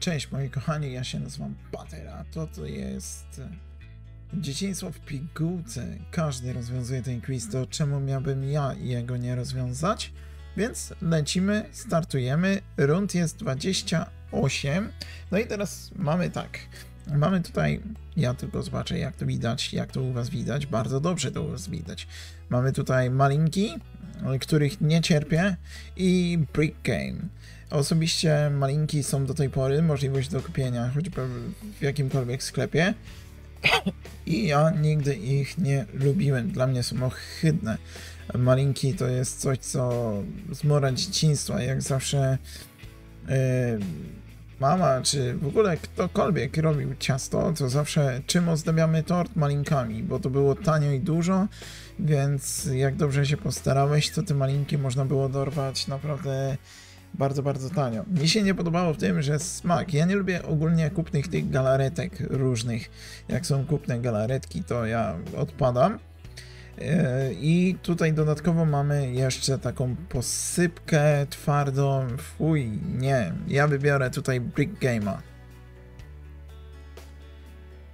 Cześć moi kochani, ja się nazywam Patera. To to jest dzieciństwo w pigułce. Każdy rozwiązuje ten quiz, to czemu miałbym ja jego nie rozwiązać? Więc lecimy, startujemy. Rund jest 28. No i teraz mamy tak. Mamy tutaj, ja tylko zobaczę jak to widać, jak to u was widać. Bardzo dobrze to u was widać. Mamy tutaj malinki, których nie cierpię i Brick Game. Osobiście malinki są do tej pory możliwość do kupienia choćby w jakimkolwiek sklepie i ja nigdy ich nie lubiłem. Dla mnie są ohydne. Malinki to jest coś, co zmora dzieciństwa. Jak zawsze yy, mama, czy w ogóle ktokolwiek robił ciasto, to zawsze czym ozdabiamy tort malinkami, bo to było tanio i dużo, więc jak dobrze się postarałeś, to te malinki można było dorwać naprawdę bardzo, bardzo tanio. Mi się nie podobało w tym, że smak. Ja nie lubię ogólnie kupnych tych galaretek różnych. Jak są kupne galaretki, to ja odpadam. E, I tutaj dodatkowo mamy jeszcze taką posypkę twardą. Fuj, nie. Ja wybiorę tutaj Brick Game'a.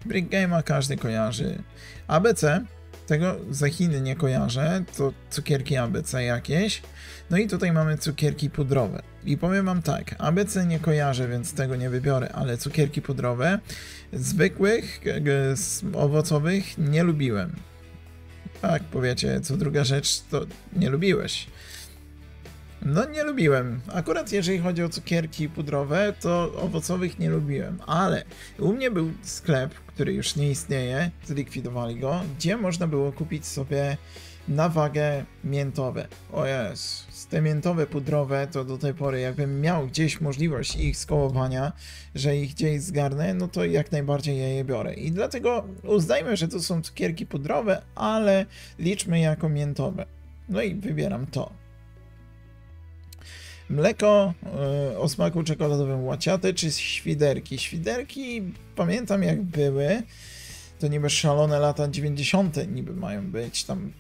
Brick Game'a każdy kojarzy. ABC, tego za Chiny nie kojarzę, to cukierki ABC jakieś. No i tutaj mamy cukierki pudrowe. I powiem wam tak, ABC nie kojarzę, więc tego nie wybiorę, ale cukierki pudrowe zwykłych, owocowych nie lubiłem. Tak, powiecie, co druga rzecz, to nie lubiłeś. No nie lubiłem. Akurat jeżeli chodzi o cukierki pudrowe, to owocowych nie lubiłem, ale u mnie był sklep, który już nie istnieje, zlikwidowali go, gdzie można było kupić sobie na wagę miętowe. O jest, te miętowe pudrowe to do tej pory jakbym miał gdzieś możliwość ich skołowania, że ich gdzieś zgarnę, no to jak najbardziej ja je biorę. I dlatego uznajmy, że to są cukierki pudrowe, ale liczmy jako miętowe. No i wybieram to. Mleko y, o smaku czekoladowym łaciate czy świderki? Świderki pamiętam jak były. To niby szalone lata 90. niby mają być, tam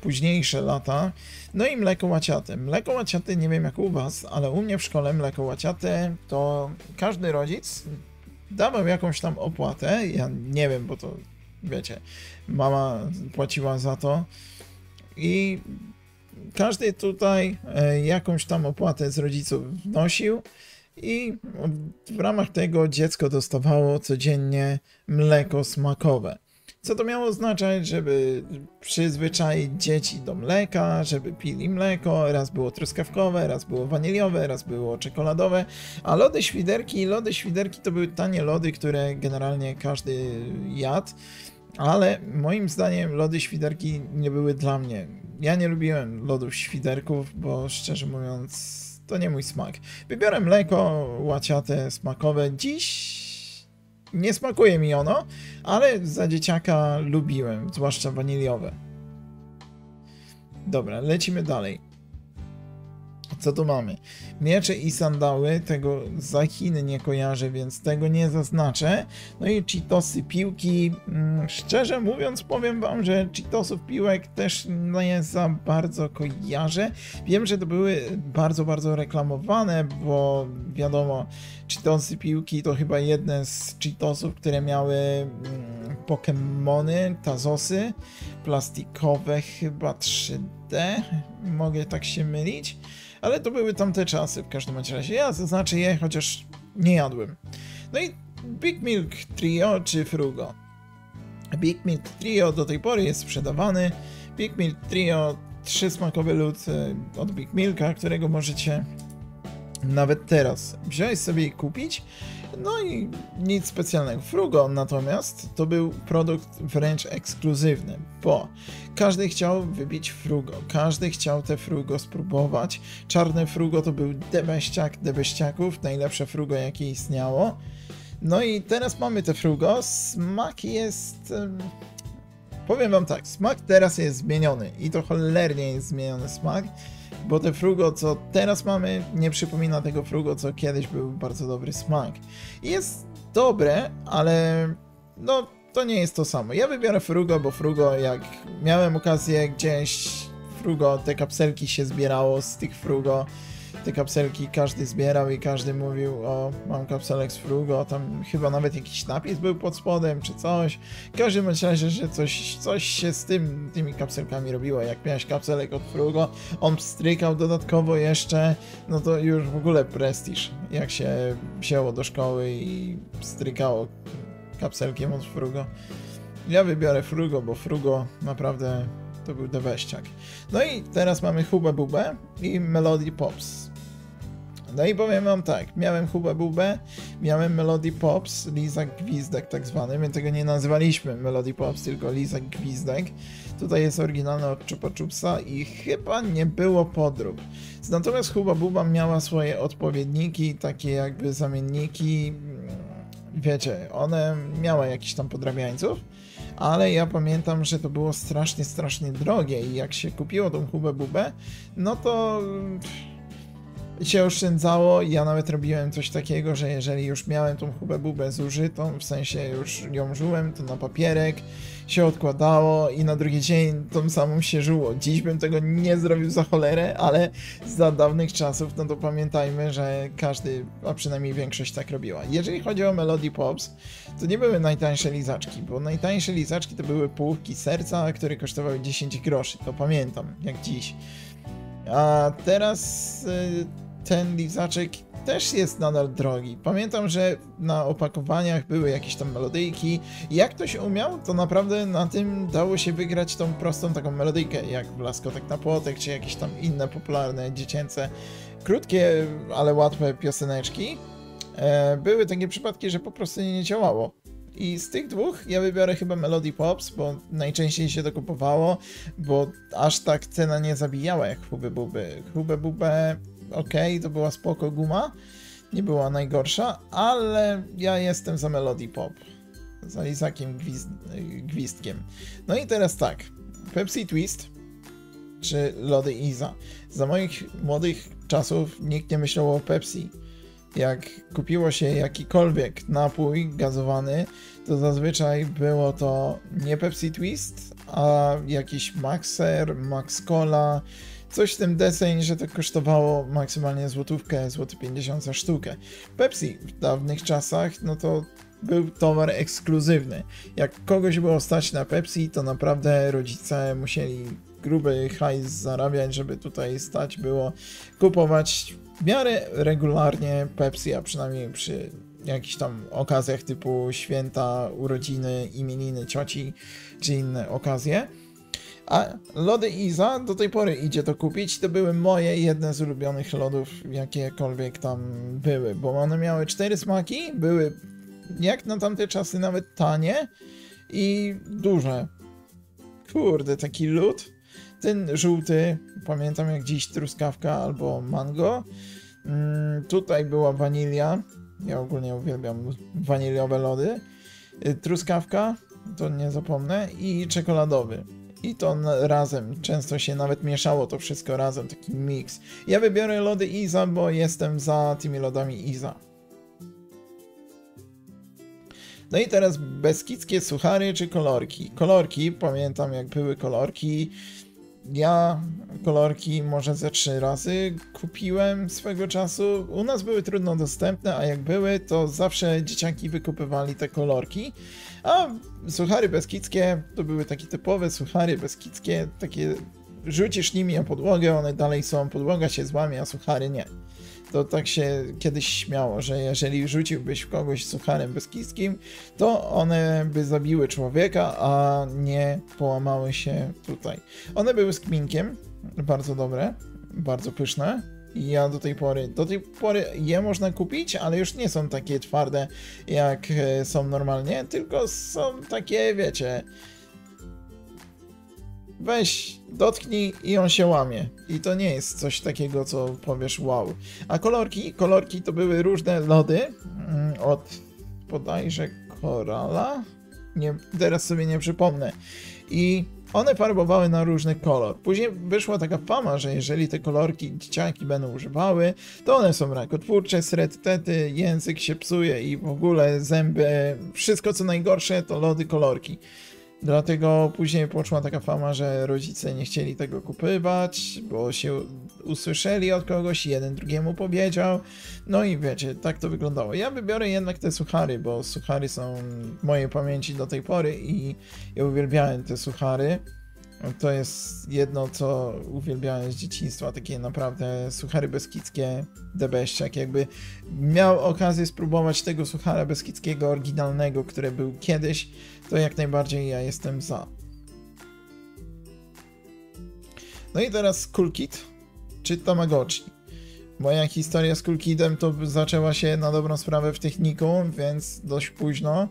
późniejsze lata. No i mleko łaciate. Mleko łaciate nie wiem jak u was, ale u mnie w szkole mleko łaciate to każdy rodzic dawał jakąś tam opłatę. Ja nie wiem, bo to wiecie, mama płaciła za to. I każdy tutaj e, jakąś tam opłatę z rodziców wnosił i w ramach tego dziecko dostawało codziennie mleko smakowe. Co to miało oznaczać, żeby przyzwyczaić dzieci do mleka, żeby pili mleko, raz było truskawkowe, raz było waniliowe, raz było czekoladowe, a lody świderki, lody świderki to były tanie lody, które generalnie każdy jadł, ale moim zdaniem lody świderki nie były dla mnie. Ja nie lubiłem lodów świderków, bo szczerze mówiąc to nie mój smak. Wybiorę mleko łaciate, smakowe. Dziś nie smakuje mi ono, ale za dzieciaka lubiłem, zwłaszcza waniliowe. Dobra, lecimy dalej. Co tu mamy? Miecze i sandały, tego za Chiny nie kojarzę, więc tego nie zaznaczę. No i Cheetosy piłki. Mm, szczerze mówiąc, powiem wam, że Cheetosów piłek też nie za bardzo kojarzę. Wiem, że to były bardzo, bardzo reklamowane, bo wiadomo, Cheetosy piłki to chyba jedne z Cheetosów, które miały mm, Pokémony, Tazosy, plastikowe chyba 3D. Mogę tak się mylić ale to były tamte czasy w każdym razie. Ja zaznaczę je, chociaż nie jadłem. No i Big Milk Trio czy Frugo? Big Milk Trio do tej pory jest sprzedawany. Big Milk Trio, trzy smakowy lód od Big Milka, którego możecie nawet teraz wziąć sobie i kupić. No i nic specjalnego. Frugo natomiast to był produkt wręcz ekskluzywny, bo każdy chciał wybić Frugo, każdy chciał te Frugo spróbować. Czarne Frugo to był debeściak debeściaków, najlepsze Frugo jakie istniało. No i teraz mamy te Frugo, smak jest... Powiem wam tak, smak teraz jest zmieniony i to cholernie jest zmieniony smak bo te frugo, co teraz mamy, nie przypomina tego frugo, co kiedyś był bardzo dobry smak. Jest dobre, ale no to nie jest to samo. Ja wybiorę Frugo, bo Frugo, jak miałem okazję gdzieś, Frugo, te kapselki się zbierało z tych Frugo. Te kapselki każdy zbierał i każdy mówił, o, mam kapselek z Frugo, tam chyba nawet jakiś napis był pod spodem, czy coś. W każdym razie, że coś, coś się z tym, tymi kapselkami robiło. Jak miałeś kapselek od Frugo, on strykał dodatkowo jeszcze, no to już w ogóle prestiż, jak się wzięło do szkoły i strykało kapselkiem od Frugo. Ja wybiorę Frugo, bo Frugo naprawdę to był deweściak. No i teraz mamy Hubę Bubę i Melody Pops. No i powiem wam tak, miałem Hubę Bubę, miałem Melody Pops, Lizak Gwizdek tak zwany, my tego nie nazywaliśmy Melody Pops, tylko Lizak Gwizdek. Tutaj jest oryginalny od Chupa Chupsa i chyba nie było podrób. Natomiast Huba Buba miała swoje odpowiedniki, takie jakby zamienniki, wiecie, one miały jakiś tam podrabiańców, ale ja pamiętam, że to było strasznie, strasznie drogie i jak się kupiło tą Hubę Bubę, no to się oszczędzało. Ja nawet robiłem coś takiego, że jeżeli już miałem tą Hubę Bubę zużytą, w sensie już ją żyłem, to na papierek się odkładało i na drugi dzień tą samą się żyło. Dziś bym tego nie zrobił za cholerę, ale za dawnych czasów, no to pamiętajmy, że każdy, a przynajmniej większość tak robiła. Jeżeli chodzi o Melody Pops, to nie były najtańsze lizaczki, bo najtańsze lizaczki to były półki serca, które kosztowały 10 groszy, to pamiętam, jak dziś. A teraz y, ten lizaczek też jest nadal drogi. Pamiętam, że na opakowaniach były jakieś tam melodyjki. Jak ktoś umiał, to naprawdę na tym dało się wygrać tą prostą taką melodyjkę, jak Blaskotek na płotek, czy jakieś tam inne popularne, dziecięce, krótkie, ale łatwe pioseneczki. E, były takie przypadki, że po prostu nie działało. I z tych dwóch ja wybiorę chyba Melody Pops, bo najczęściej się to kupowało, bo aż tak cena nie zabijała jak Hubę Buby. Hubę Bubę ok, to była spoko guma, nie była najgorsza, ale ja jestem za Melody Pop, za Izakiem gwizd Gwizdkiem. No i teraz tak, Pepsi Twist czy Lody Iza. Za moich młodych czasów nikt nie myślał o Pepsi. Jak kupiło się jakikolwiek napój gazowany, to zazwyczaj było to nie Pepsi Twist, a jakiś Maxer, Max Cola, Coś w tym deseń, że to kosztowało maksymalnie złotówkę, złoty 50 za sztukę. Pepsi w dawnych czasach, no to był towar ekskluzywny. Jak kogoś było stać na Pepsi, to naprawdę rodzice musieli gruby hajs zarabiać, żeby tutaj stać było kupować w miarę regularnie Pepsi, a przynajmniej przy jakichś tam okazjach typu święta, urodziny, imieniny cioci czy inne okazje. A lody Iza do tej pory idzie to kupić. To były moje jedne z ulubionych lodów, jakiekolwiek tam były, bo one miały cztery smaki, były jak na tamte czasy nawet tanie i duże. Kurde, taki lód. Ten żółty, pamiętam jak dziś truskawka albo mango. Mm, tutaj była wanilia. Ja ogólnie uwielbiam waniliowe lody. Y, truskawka, to nie zapomnę, i czekoladowy i to razem. Często się nawet mieszało to wszystko razem, taki miks. Ja wybiorę lody Iza, bo jestem za tymi lodami Iza. No i teraz beskidzkie suchary czy kolorki. Kolorki, pamiętam jak były kolorki. Ja kolorki może ze trzy razy kupiłem swego czasu. U nas były trudno dostępne, a jak były, to zawsze dzieciaki wykupywali te kolorki. A suchary beskidzkie to były takie typowe suchary beskidzkie, takie rzucisz nimi o podłogę, one dalej są, podłoga się złamie, a suchary nie. To tak się kiedyś śmiało, że jeżeli rzuciłbyś w kogoś sucharem beskidzkim, to one by zabiły człowieka, a nie połamały się tutaj. One były z kminkiem, bardzo dobre, bardzo pyszne. I ja do tej pory, do tej pory je można kupić, ale już nie są takie twarde jak e, są normalnie, tylko są takie, wiecie, weź, dotknij i on się łamie. I to nie jest coś takiego, co powiesz wow. A kolorki, kolorki to były różne lody mm, od bodajże korala. Nie, teraz sobie nie przypomnę. I one farbowały na różny kolor. Później wyszła taka fama, że jeżeli te kolorki dzieciaki będą używały, to one są rakotwórcze, srettety, język się psuje i w ogóle zęby, wszystko co najgorsze to lody kolorki. Dlatego później poszła taka fama, że rodzice nie chcieli tego kupywać, bo się usłyszeli od kogoś, jeden drugiemu powiedział. No i wiecie, tak to wyglądało. Ja wybiorę jednak te suchary, bo suchary są w mojej pamięci do tej pory i ja uwielbiałem te suchary. To jest jedno, co uwielbiałem z dzieciństwa, takie naprawdę suchary beskidzkie, debeszczak. Jakby miał okazję spróbować tego suchara beskidzkiego oryginalnego, który był kiedyś, to jak najbardziej ja jestem za. No i teraz Cool Kid, czy Tamagotchi. Moja historia z Kulkidem to zaczęła się na dobrą sprawę w technikum, więc dość późno.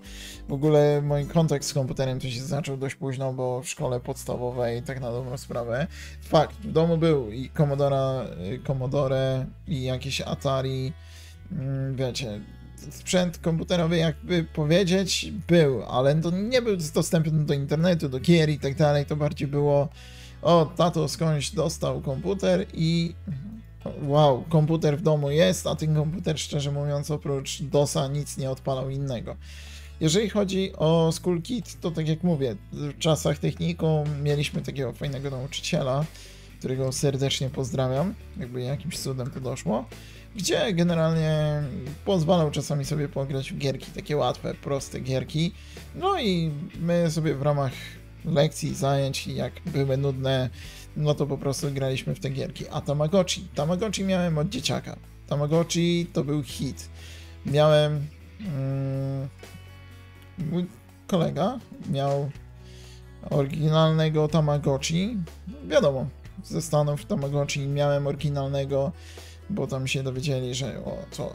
W ogóle mój kontakt z komputerem to się zaczął dość późno, bo w szkole podstawowej, tak na dobrą sprawę. Fakt, w domu był i Commodore, Commodore i jakieś Atari, mm, wiecie, sprzęt komputerowy, jakby powiedzieć, był, ale to nie był dostępny do internetu, do gier i tak dalej, to bardziej było o, tato skądś dostał komputer i wow, komputer w domu jest, a ten komputer, szczerze mówiąc, oprócz DOSa nic nie odpalał innego. Jeżeli chodzi o School Kit, to tak jak mówię, w czasach technikum mieliśmy takiego fajnego nauczyciela, którego serdecznie pozdrawiam, jakby jakimś cudem to doszło, gdzie generalnie pozwalał czasami sobie pograć w gierki, takie łatwe, proste gierki, no i my sobie w ramach lekcji, zajęć, jak były nudne, no to po prostu graliśmy w te gierki. A Tamagotchi, Tamagotchi miałem od dzieciaka. Tamagotchi to był hit. Miałem... Mm, mój kolega miał oryginalnego Tamagotchi. Wiadomo, ze Stanów Tamagotchi miałem oryginalnego, bo tam się dowiedzieli, że o, co,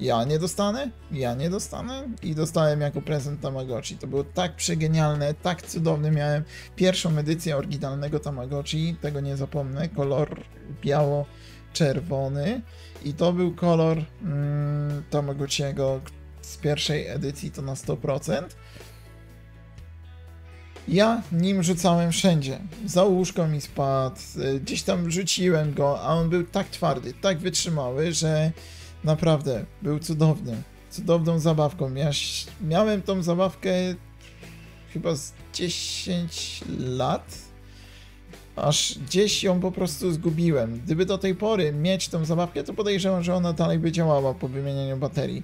ja nie dostanę, ja nie dostanę i dostałem jako prezent Tamagotchi. To było tak przegenialne, tak cudowne. Miałem pierwszą edycję oryginalnego Tamagotchi, tego nie zapomnę, kolor biało-czerwony i to był kolor mm, Tamagotchiego z pierwszej edycji to na 100%. Ja nim rzucałem wszędzie. Za łóżko mi spadł, gdzieś tam rzuciłem go, a on był tak twardy, tak wytrzymały, że Naprawdę, był cudowny. Cudowną zabawką. Ja miałem tą zabawkę chyba z 10 lat, aż gdzieś ją po prostu zgubiłem. Gdyby do tej pory mieć tą zabawkę, to podejrzewam, że ona dalej by działała po wymienianiu baterii.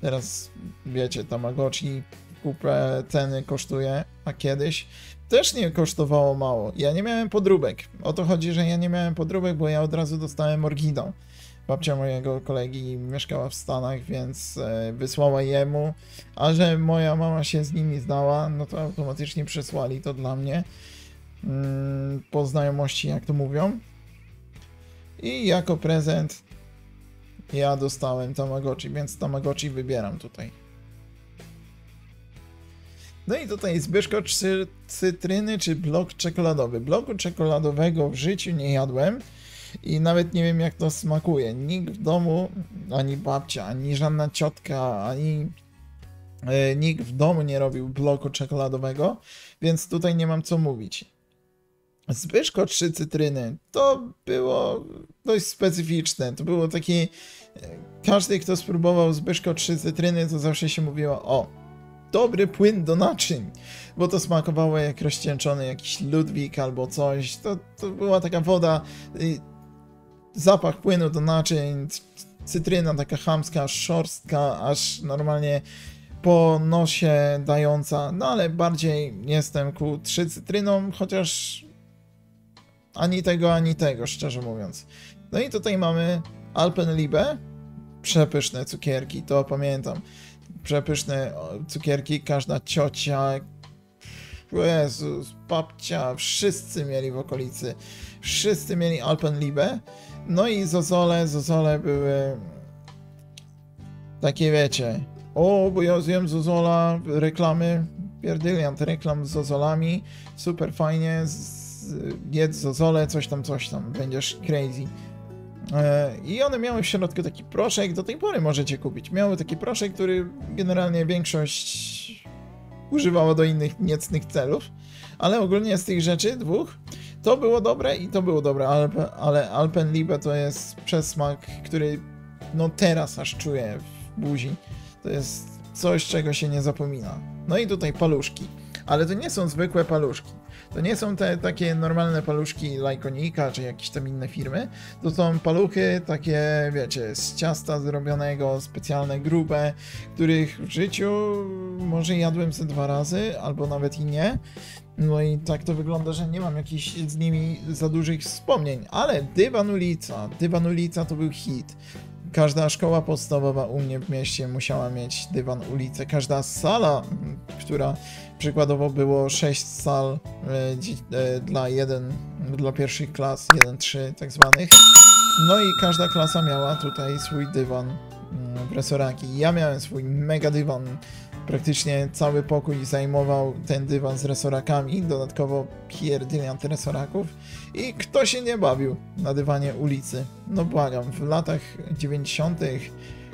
Teraz, wiecie, Tamagotchi kupę ceny kosztuje, a kiedyś też nie kosztowało mało. Ja nie miałem podróbek. O to chodzi, że ja nie miałem podróbek, bo ja od razu dostałem oryginał babcia mojego kolegi mieszkała w Stanach, więc e, wysłała jemu, a że moja mama się z nimi znała, no to automatycznie przesłali to dla mnie mm, po znajomości, jak to mówią. I jako prezent ja dostałem Tamagotchi, więc Tamagotchi wybieram tutaj. No i tutaj Zbyszko czy cytryny czy blok czekoladowy. Bloku czekoladowego w życiu nie jadłem i nawet nie wiem jak to smakuje. Nikt w domu, ani babcia, ani żadna ciotka, ani e, nikt w domu nie robił bloku czekoladowego, więc tutaj nie mam co mówić. Zbyszko trzy cytryny to było dość specyficzne. To było takie. E, każdy, kto spróbował Zbyszko trzy cytryny, to zawsze się mówiło: O, dobry płyn do naczyń, bo to smakowało jak rozcieńczony jakiś Ludwik albo coś. To, to była taka woda zapach płynu do naczyń, cytryna taka chamska, szorstka, aż normalnie po nosie dająca, no ale bardziej jestem ku trzy cytrynom, chociaż ani tego, ani tego, szczerze mówiąc. No i tutaj mamy Alpenliebe, przepyszne cukierki, to pamiętam. Przepyszne cukierki, każda ciocia, Jezus, babcia, wszyscy mieli w okolicy, wszyscy mieli Alpenliebe. No i zozole, zozole były takie wiecie, o, bo ja zjem zozola, reklamy, pierdyliant reklam z zozolami, super fajnie, z, jedz zozole, coś tam, coś tam, będziesz crazy. E, I one miały w środku taki proszek, do tej pory możecie kupić. Miały taki proszek, który generalnie większość używało do innych niecnych celów. Ale ogólnie z tych rzeczy, dwóch, to było dobre i to było dobre, ale, ale Alpenliebe to jest przesmak, który no teraz aż czuję w buzi. To jest coś, czego się nie zapomina. No i tutaj paluszki. Ale to nie są zwykłe paluszki. To nie są te takie normalne paluszki Lajkonika czy jakieś tam inne firmy. To są paluchy takie, wiecie, z ciasta zrobionego, specjalne, grube, których w życiu może jadłem ze dwa razy, albo nawet i nie. No i tak to wygląda, że nie mam jakichś z nimi za dużych wspomnień, ale Dywan Ulica, Dywan Ulica to był hit. Każda szkoła podstawowa u mnie w mieście musiała mieć dywan ulicę. Każda sala, która przykładowo było 6 sal e, e, dla jeden, dla pierwszych klas, 1-3 tak zwanych. No i każda klasa miała tutaj swój dywan mm, w resoraki. Ja miałem swój mega dywan Praktycznie cały pokój zajmował ten dywan z resorakami, dodatkowo pierdyliant resoraków i kto się nie bawił na dywanie ulicy? No błagam, w latach 90.,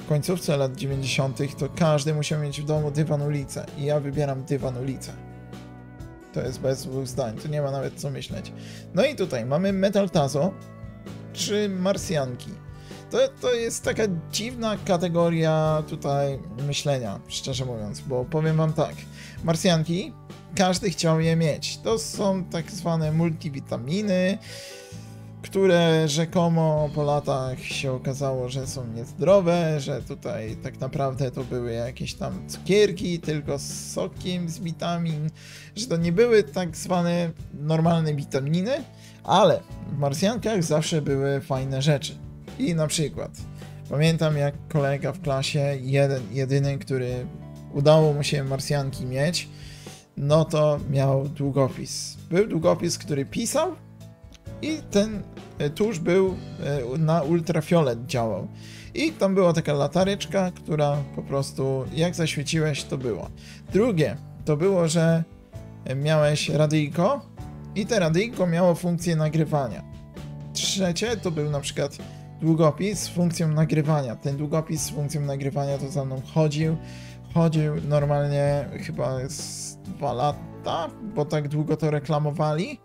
końcówce lat 90., to każdy musiał mieć w domu dywan ulicę i ja wybieram dywan ulicę. To jest bez dwóch zdań, tu nie ma nawet co myśleć. No i tutaj mamy Metal Tazo, czy Marsjanki. To, to jest taka dziwna kategoria tutaj myślenia, szczerze mówiąc, bo powiem wam tak, marsjanki, każdy chciał je mieć. To są tak zwane multivitaminy, które rzekomo po latach się okazało, że są niezdrowe, że tutaj tak naprawdę to były jakieś tam cukierki, tylko z sokiem z witamin, że to nie były tak zwane normalne witaminy, ale w marsjankach zawsze były fajne rzeczy. I na przykład pamiętam jak kolega w klasie, jeden, jedyny, który udało mu się marsjanki mieć, no to miał długopis. Był długopis, który pisał i ten e, tusz był e, na ultrafiolet działał. I tam była taka latareczka, która po prostu jak zaświeciłeś, to było. Drugie to było, że miałeś radyjko i te radyjko miało funkcję nagrywania. Trzecie to był na przykład długopis z funkcją nagrywania. Ten długopis z funkcją nagrywania to za mną chodził. Chodził normalnie chyba z dwa lata, bo tak długo to reklamowali.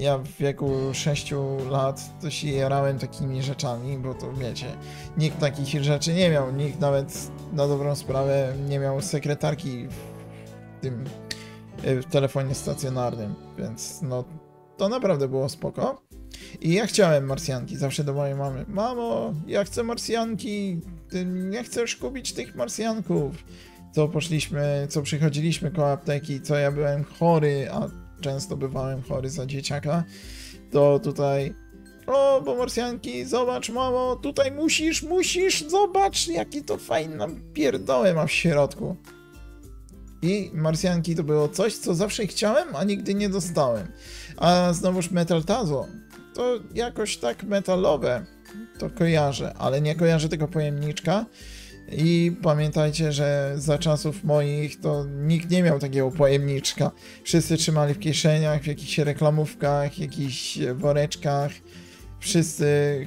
Ja w wieku 6 lat to się jarałem takimi rzeczami, bo to wiecie, nikt takich rzeczy nie miał. Nikt nawet na dobrą sprawę nie miał sekretarki w tym w telefonie stacjonarnym, więc no to naprawdę było spoko. I ja chciałem marsjanki, zawsze do mojej mamy. Mamo, ja chcę marsjanki, ty nie chcesz kupić tych marsjanków. Co poszliśmy, co przychodziliśmy koło apteki, co ja byłem chory, a często bywałem chory za dzieciaka, to tutaj o, bo marsjanki, zobacz mamo, tutaj musisz, musisz, zobacz, jaki to fajny pierdołę ma w środku. I marsjanki to było coś, co zawsze chciałem, a nigdy nie dostałem. A znowuż Metal Tazo, to jakoś tak metalowe to kojarzę, ale nie kojarzę tego pojemniczka. I pamiętajcie, że za czasów moich to nikt nie miał takiego pojemniczka. Wszyscy trzymali w kieszeniach, w jakichś reklamówkach, jakichś woreczkach. Wszyscy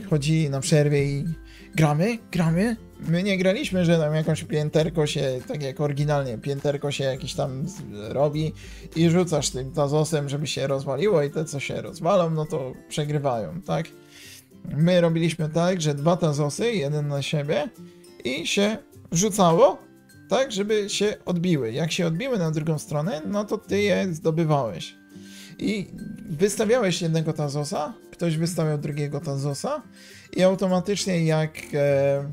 chodzili na przerwie i gramy, gramy. My nie graliśmy, że tam jakąś pięterko się, tak jak oryginalnie, pięterko się jakiś tam robi i rzucasz tym tazosem, żeby się rozwaliło i te, co się rozwalą, no to przegrywają, tak? My robiliśmy tak, że dwa tazosy, jeden na siebie i się rzucało, tak, żeby się odbiły. Jak się odbiły na drugą stronę, no to ty je zdobywałeś. I wystawiałeś jednego tazosa, ktoś wystawiał drugiego tazosa i automatycznie jak e,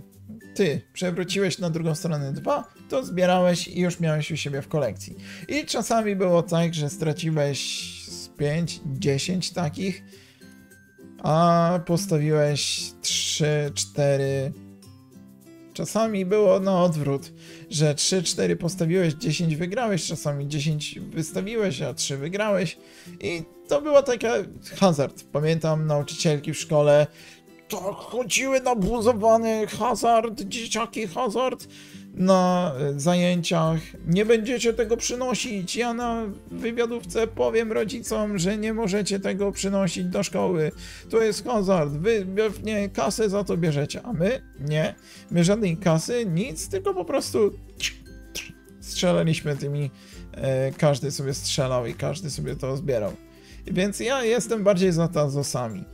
ty przewróciłeś na drugą stronę dwa, to zbierałeś i już miałeś u siebie w kolekcji. I czasami było tak, że straciłeś z 5, 10 takich, a postawiłeś 3, 4. Czasami było na odwrót, że 3, 4 postawiłeś, 10 wygrałeś, czasami 10 wystawiłeś, a 3 wygrałeś. I to była taka hazard. Pamiętam nauczycielki w szkole to chodziły na buzowany hazard, dzieciaki hazard na zajęciach. Nie będziecie tego przynosić. Ja na wywiadówce powiem rodzicom, że nie możecie tego przynosić do szkoły. To jest hazard. Wy pewnie kasę za to bierzecie, a my nie. My żadnej kasy, nic, tylko po prostu strzelaliśmy tymi e, każdy sobie strzelał i każdy sobie to zbierał. Więc ja jestem bardziej za Tazosami.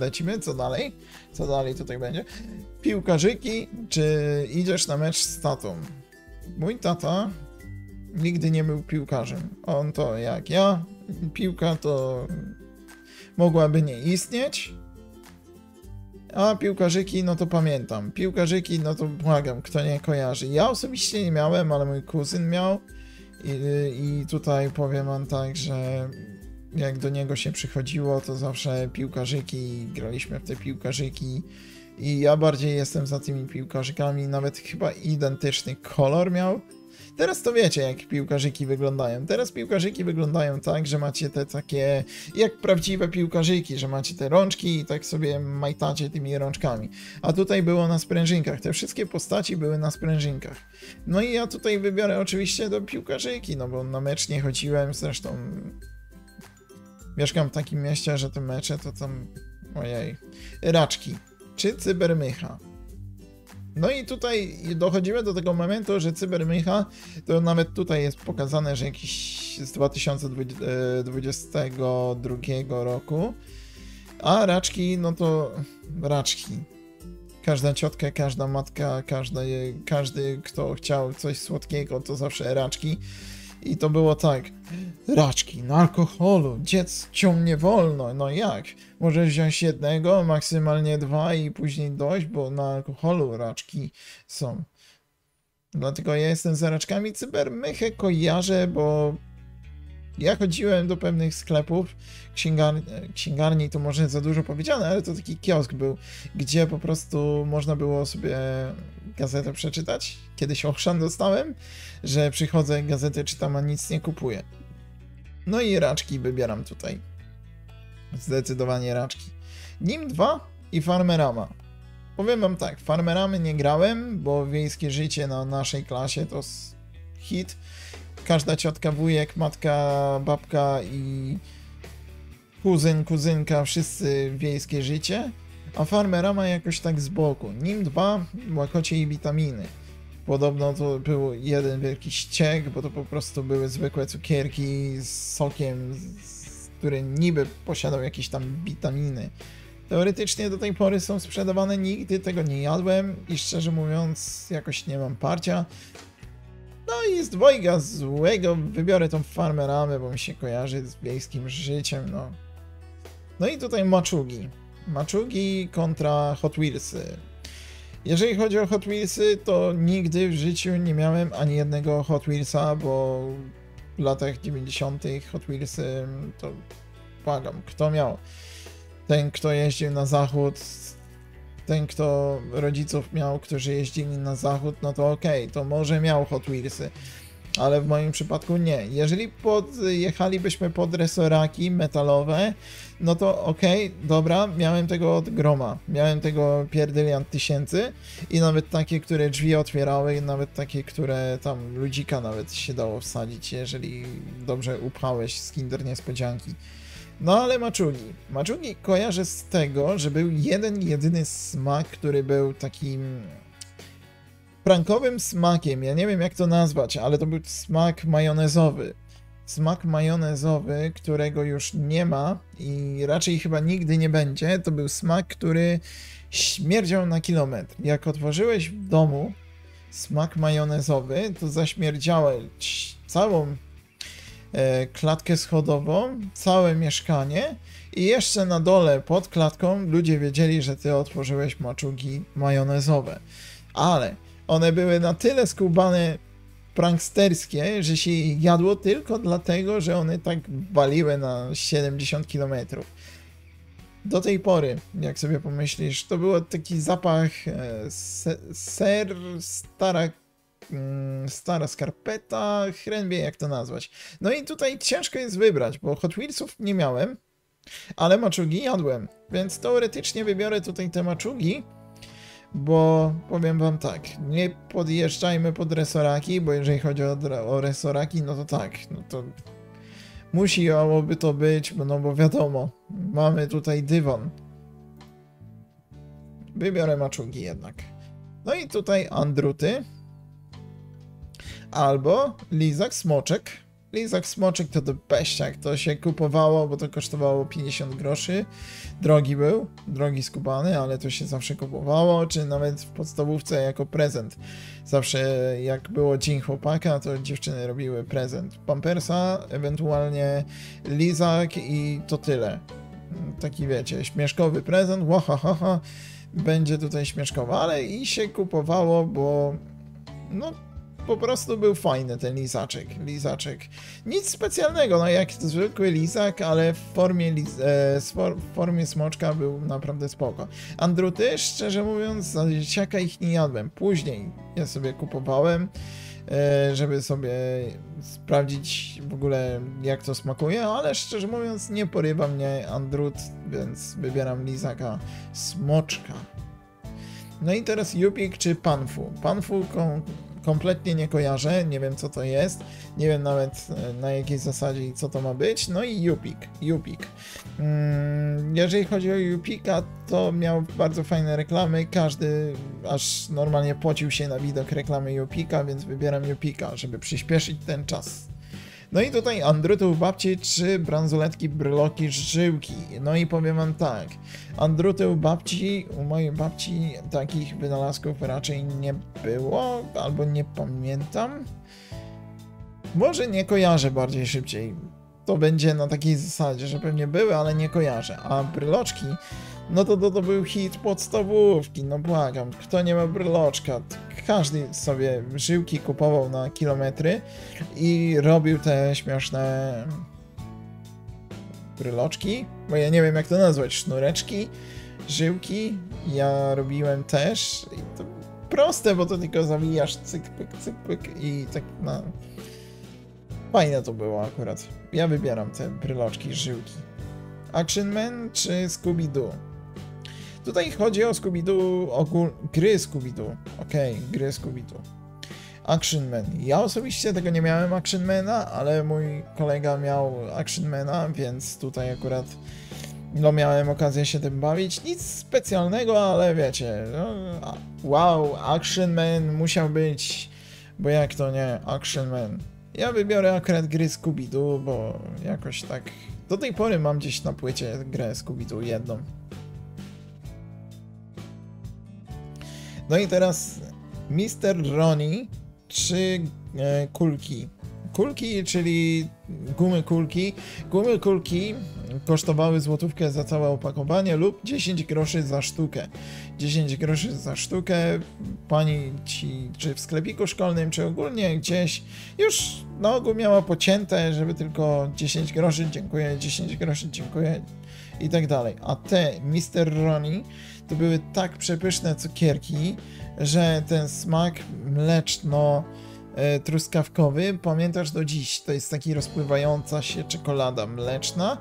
Lecimy, co dalej? Co dalej tutaj będzie? Piłkarzyki, czy idziesz na mecz z tatą? Mój tata nigdy nie był piłkarzem. On to jak ja, piłka to mogłaby nie istnieć. A piłkarzyki, no to pamiętam. Piłkarzyki, no to błagam, kto nie kojarzy. Ja osobiście nie miałem, ale mój kuzyn miał. I, i tutaj powiem wam tak, że jak do niego się przychodziło, to zawsze piłkarzyki, graliśmy w te piłkarzyki. I ja bardziej jestem za tymi piłkarzykami, nawet chyba identyczny kolor miał. Teraz to wiecie, jak piłkarzyki wyglądają. Teraz piłkarzyki wyglądają tak, że macie te takie, jak prawdziwe piłkarzyki, że macie te rączki i tak sobie majtacie tymi rączkami. A tutaj było na sprężynkach. Te wszystkie postaci były na sprężynkach. No i ja tutaj wybiorę oczywiście do piłkarzyki, no bo na mecz nie chodziłem, zresztą mieszkam w takim mieście, że te mecze to tam, ojej, raczki czy cybermycha. No i tutaj dochodzimy do tego momentu, że cybermycha, to nawet tutaj jest pokazane, że jakiś z 2022 roku, a raczki, no to raczki. Każda ciotka, każda matka, każdy, każdy, kto chciał coś słodkiego, to zawsze raczki. I to było tak, raczki na alkoholu, dzieciom nie wolno, no jak? Możesz wziąć jednego, maksymalnie dwa i później dojść, bo na alkoholu raczki są. Dlatego ja jestem za raczkami. Cybermychę kojarzę, bo ja chodziłem do pewnych sklepów, księgarni, księgarni to może za dużo powiedziane, ale to taki kiosk był, gdzie po prostu można było sobie gazetę przeczytać. Kiedyś ochrzan dostałem, że przychodzę, gazetę czytam, a nic nie kupuję. No i raczki wybieram tutaj. Zdecydowanie raczki. Nim 2 i Farmerama. Powiem wam tak, Farmeramy nie grałem, bo wiejskie życie na naszej klasie to hit. Każda ciotka, wujek, matka, babka i kuzyn, kuzynka, wszyscy wiejskie życie. A Farmerama jakoś tak z boku. Nim 2, łakocie i witaminy. Podobno to był jeden wielki ściek, bo to po prostu były zwykłe cukierki z sokiem, który niby posiadał jakieś tam witaminy. Teoretycznie do tej pory są sprzedawane, nigdy tego nie jadłem i szczerze mówiąc jakoś nie mam parcia. No i z dwojga złego wybiorę tą farmeramy, bo mi się kojarzy z wiejskim życiem, no. No i tutaj maczugi. Maczugi kontra Hot Wheelsy. Jeżeli chodzi o Hot Wheelsy, to nigdy w życiu nie miałem ani jednego Hot Wheelsa, bo w latach 90. Hot Wheelsy to błagam, kto miał? Ten, kto jeździł na zachód, ten, kto rodziców miał, którzy jeździli na zachód, no to okej, okay, to może miał Hot Wheelsy ale w moim przypadku nie. Jeżeli podjechalibyśmy pod resoraki metalowe, no to okej, okay, dobra, miałem tego od groma. Miałem tego pierdylian tysięcy i nawet takie, które drzwi otwierały, nawet takie, które tam ludzika nawet się dało wsadzić, jeżeli dobrze upchałeś z Kinder Niespodzianki. No ale maczugi. Maczugi kojarzę z tego, że był jeden, jedyny smak, który był takim prankowym smakiem, ja nie wiem jak to nazwać, ale to był smak majonezowy. Smak majonezowy, którego już nie ma i raczej chyba nigdy nie będzie, to był smak, który śmierdział na kilometr. Jak otworzyłeś w domu smak majonezowy, to zaśmierdziałeś całą klatkę schodową, całe mieszkanie i jeszcze na dole pod klatką ludzie wiedzieli, że ty otworzyłeś maczugi majonezowe. Ale one były na tyle skubane pranksterskie, że się jadło tylko dlatego, że one tak waliły na 70 km. Do tej pory, jak sobie pomyślisz, to był taki zapach e, ser, stara, stara skarpeta, hren wie jak to nazwać. No i tutaj ciężko jest wybrać, bo Hot Wheelsów nie miałem, ale maczugi jadłem, więc teoretycznie wybiorę tutaj te maczugi, bo powiem wam tak, nie podjeżdżajmy pod resoraki, bo jeżeli chodzi o, o resoraki, no to tak, no to musiałoby to być, no bo wiadomo, mamy tutaj dywan. Wybiorę maczugi jednak. No i tutaj andruty. Albo lizak smoczek. Lizak smoczek to do beściak, to się kupowało, bo to kosztowało 50 groszy. Drogi był, drogi skubany, ale to się zawsze kupowało, czy nawet w podstawówce jako prezent. Zawsze jak było dzień chłopaka, to dziewczyny robiły prezent. Pampersa, ewentualnie lizak i to tyle. Taki wiecie, śmieszkowy prezent, wahahaha, będzie tutaj śmieszkowo, ale i się kupowało, bo no po prostu był fajny ten lizaczek. Lizaczek. Nic specjalnego, no jak zwykły lizak, ale w formie, liz, e, w formie smoczka był naprawdę spoko. Andruty, szczerze mówiąc, za dzieciaka ich nie jadłem. Później ja sobie kupowałem, e, żeby sobie sprawdzić w ogóle jak to smakuje, ale szczerze mówiąc nie porywa mnie andrut, więc wybieram lizaka smoczka. No i teraz Jupik czy Panfu. Panfu kompletnie nie kojarzę, nie wiem co to jest, nie wiem nawet e, na jakiej zasadzie i co to ma być. No i Jupik, Jupik. Mm, jeżeli chodzi o Jupika, to miał bardzo fajne reklamy, każdy aż normalnie pocił się na widok reklamy Jupika, więc wybieram Jupika, żeby przyspieszyć ten czas. No i tutaj Andruty u babci, czy bransoletki, bryloki, żyłki. No i powiem wam tak, Andruty u babci, u mojej babci takich wynalazków raczej nie było, albo nie pamiętam. Może nie kojarzę bardziej szybciej. To będzie na takiej zasadzie, że pewnie były, ale nie kojarzę. A bryloczki, no to, to to był hit podstawówki, no błagam, kto nie ma bryloczka, każdy sobie żyłki kupował na kilometry i robił te śmieszne bryloczki, bo ja nie wiem jak to nazwać, sznureczki, żyłki, ja robiłem też i to proste, bo to tylko zawijasz cyk, pyk, cyk, pyk i tak no... Fajne to było akurat. Ja wybieram te bryloczki, żyłki. Action Man czy Scooby-Doo? Tutaj chodzi o Scooby-Doo, ogól... gry Scooby-Doo. Okej, okay, gry Scooby-Doo. Action Man. Ja osobiście tego nie miałem Action Mana, ale mój kolega miał Action Mana, więc tutaj akurat no miałem okazję się tym bawić. Nic specjalnego, ale wiecie, no, wow, Action Man musiał być, bo jak to nie, Action Man. Ja wybiorę akurat gry Scooby-Doo, bo jakoś tak do tej pory mam gdzieś na płycie grę Scooby-Doo jedną. No i teraz Mr. Ronnie czy e, kulki. Kulki, czyli gumy kulki. Gumy kulki kosztowały złotówkę za całe opakowanie lub 10 groszy za sztukę. 10 groszy za sztukę pani ci, czy w sklepiku szkolnym, czy ogólnie gdzieś już na ogół miała pocięte, żeby tylko 10 groszy, dziękuję, 10 groszy, dziękuję i tak dalej. A te Mr. Ronnie to były tak przepyszne cukierki, że ten smak mleczno e, truskawkowy, pamiętasz do dziś, to jest taki rozpływająca się czekolada mleczna,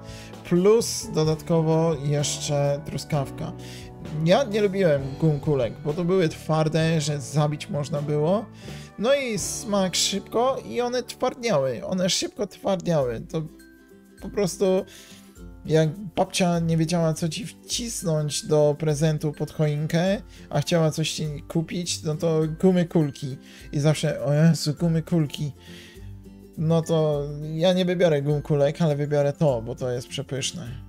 plus dodatkowo jeszcze truskawka. Ja nie lubiłem gumkulek, bo to były twarde, że zabić można było. No i smak szybko i one twardniały, one szybko twardniały. To po prostu jak babcia nie wiedziała, co ci wcisnąć do prezentu pod choinkę, a chciała coś ci kupić, no to gumy kulki. I zawsze, o Jezu, gumy kulki. No to ja nie wybiorę gum kulek, ale wybiorę to, bo to jest przepyszne.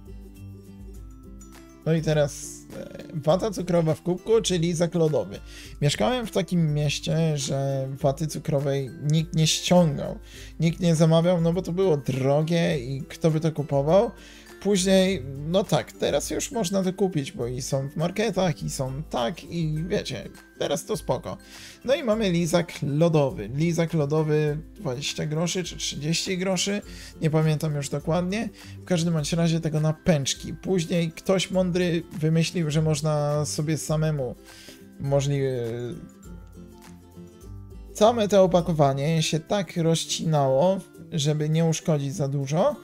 No i teraz e, wata cukrowa w kubku, czyli zaklodowy. Mieszkałem w takim mieście, że waty cukrowej nikt nie ściągał, nikt nie zamawiał, no bo to było drogie i kto by to kupował. Później, no tak, teraz już można to kupić, bo i są w marketach, i są tak, i wiecie, teraz to spoko. No i mamy lizak lodowy. Lizak lodowy 20 groszy czy 30 groszy, nie pamiętam już dokładnie. W każdym bądź razie tego na pęczki. Później ktoś mądry wymyślił, że można sobie samemu możliwie całe to opakowanie się tak rozcinało, żeby nie uszkodzić za dużo,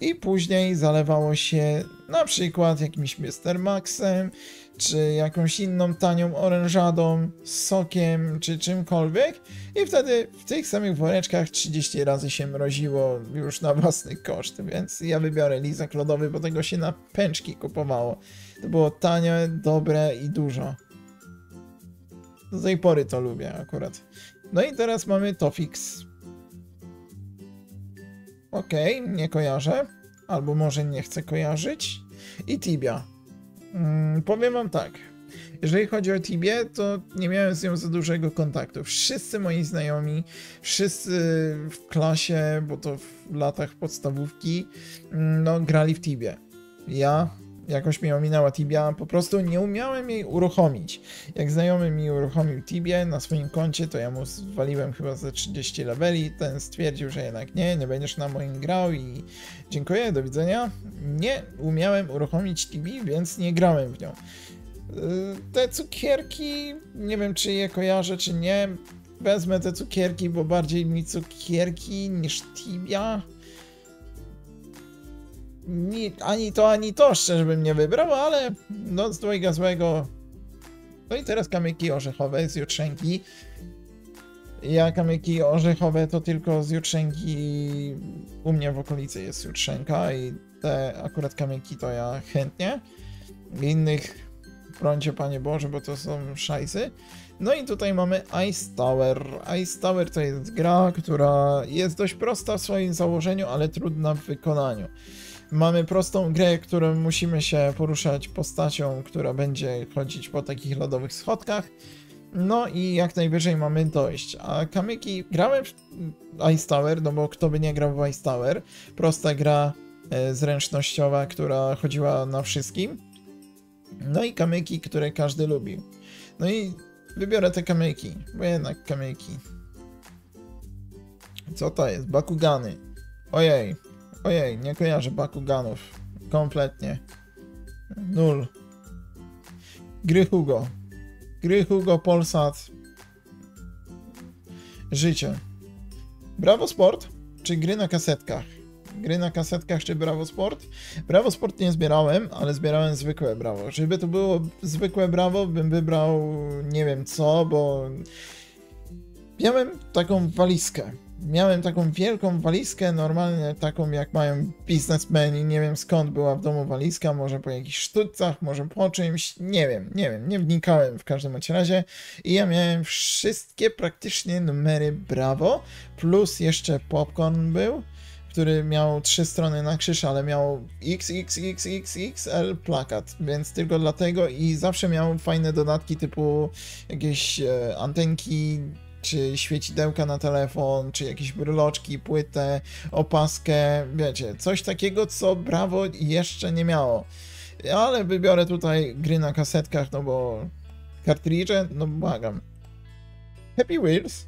i później zalewało się na przykład jakimś Mr. Maxem, czy jakąś inną tanią orężadą, sokiem, czy czymkolwiek i wtedy w tych samych woreczkach 30 razy się mroziło już na własny koszt, więc ja wybiorę lizak lodowy, bo tego się na pęczki kupowało. To było tanie, dobre i dużo. Do tej pory to lubię akurat. No i teraz mamy Tofix. Okej, nie kojarzę. Albo może nie chcę kojarzyć. I Tibia. Mm, powiem wam tak. Jeżeli chodzi o Tibię, to nie miałem z nią za dużego kontaktu. Wszyscy moi znajomi, wszyscy w klasie, bo to w latach podstawówki, mm, no grali w Tibię. Ja jakoś mi ominęła Tibia, po prostu nie umiałem jej uruchomić. Jak znajomy mi uruchomił Tibię na swoim koncie, to ja mu zwaliłem chyba ze 30 leveli, ten stwierdził, że jednak nie, nie będziesz na moim grał i dziękuję, do widzenia. Nie umiałem uruchomić Tibi, więc nie grałem w nią. Yy, Te cukierki, nie wiem czy je kojarzę, czy nie. Wezmę te cukierki, bo bardziej mi cukierki niż Tibia. Ni, ani to, ani to szczerze bym nie wybrał, ale no z dwojga złego. No i teraz kamyki orzechowe z jutrzenki. Ja kamyki orzechowe to tylko z jutrzenki. U mnie w okolicy jest jutrzenka i te akurat kamyki to ja chętnie. Innych prącie Panie Boże, bo to są szajsy. No i tutaj mamy Ice Tower. Ice Tower to jest gra, która jest dość prosta w swoim założeniu, ale trudna w wykonaniu. Mamy prostą grę, którą musimy się poruszać postacią, która będzie chodzić po takich lodowych schodkach. No i jak najwyżej mamy dojść. A kamyki grałem w Ice Tower, no bo kto by nie grał w Ice Tower. Prosta gra e, zręcznościowa, która chodziła na wszystkim. No i kamyki, które każdy lubił. No i wybiorę te kamyki, bo jednak kamyki. Co to jest? Bakugany. Ojej, ojej, nie kojarzę Bakuganów. Kompletnie. Nul. Gry Hugo. Gry Hugo Polsat. Życie. Bravo Sport, czy gry na kasetkach? Gry na kasetkach czy Bravo Sport? Bravo Sport nie zbierałem, ale zbierałem zwykłe Bravo. Żeby to było zwykłe Bravo, bym wybrał nie wiem co, bo miałem taką walizkę. Miałem taką wielką walizkę, normalnie taką jak mają biznesmeni, nie wiem skąd była w domu walizka, może po jakichś sztućcach, może po czymś, nie wiem, nie wiem, nie wnikałem w każdym razie. I ja miałem wszystkie praktycznie numery Bravo, plus jeszcze Popcorn był, który miał trzy strony na krzyż, ale miał XXXXXL plakat, więc tylko dlatego i zawsze miał fajne dodatki typu jakieś e, antenki, czy świecidełka na telefon, czy jakieś bryloczki, płytę, opaskę, wiecie, coś takiego, co Bravo jeszcze nie miało. Ale wybiorę tutaj gry na kasetkach, no bo kartridże, no błagam. Happy Wheels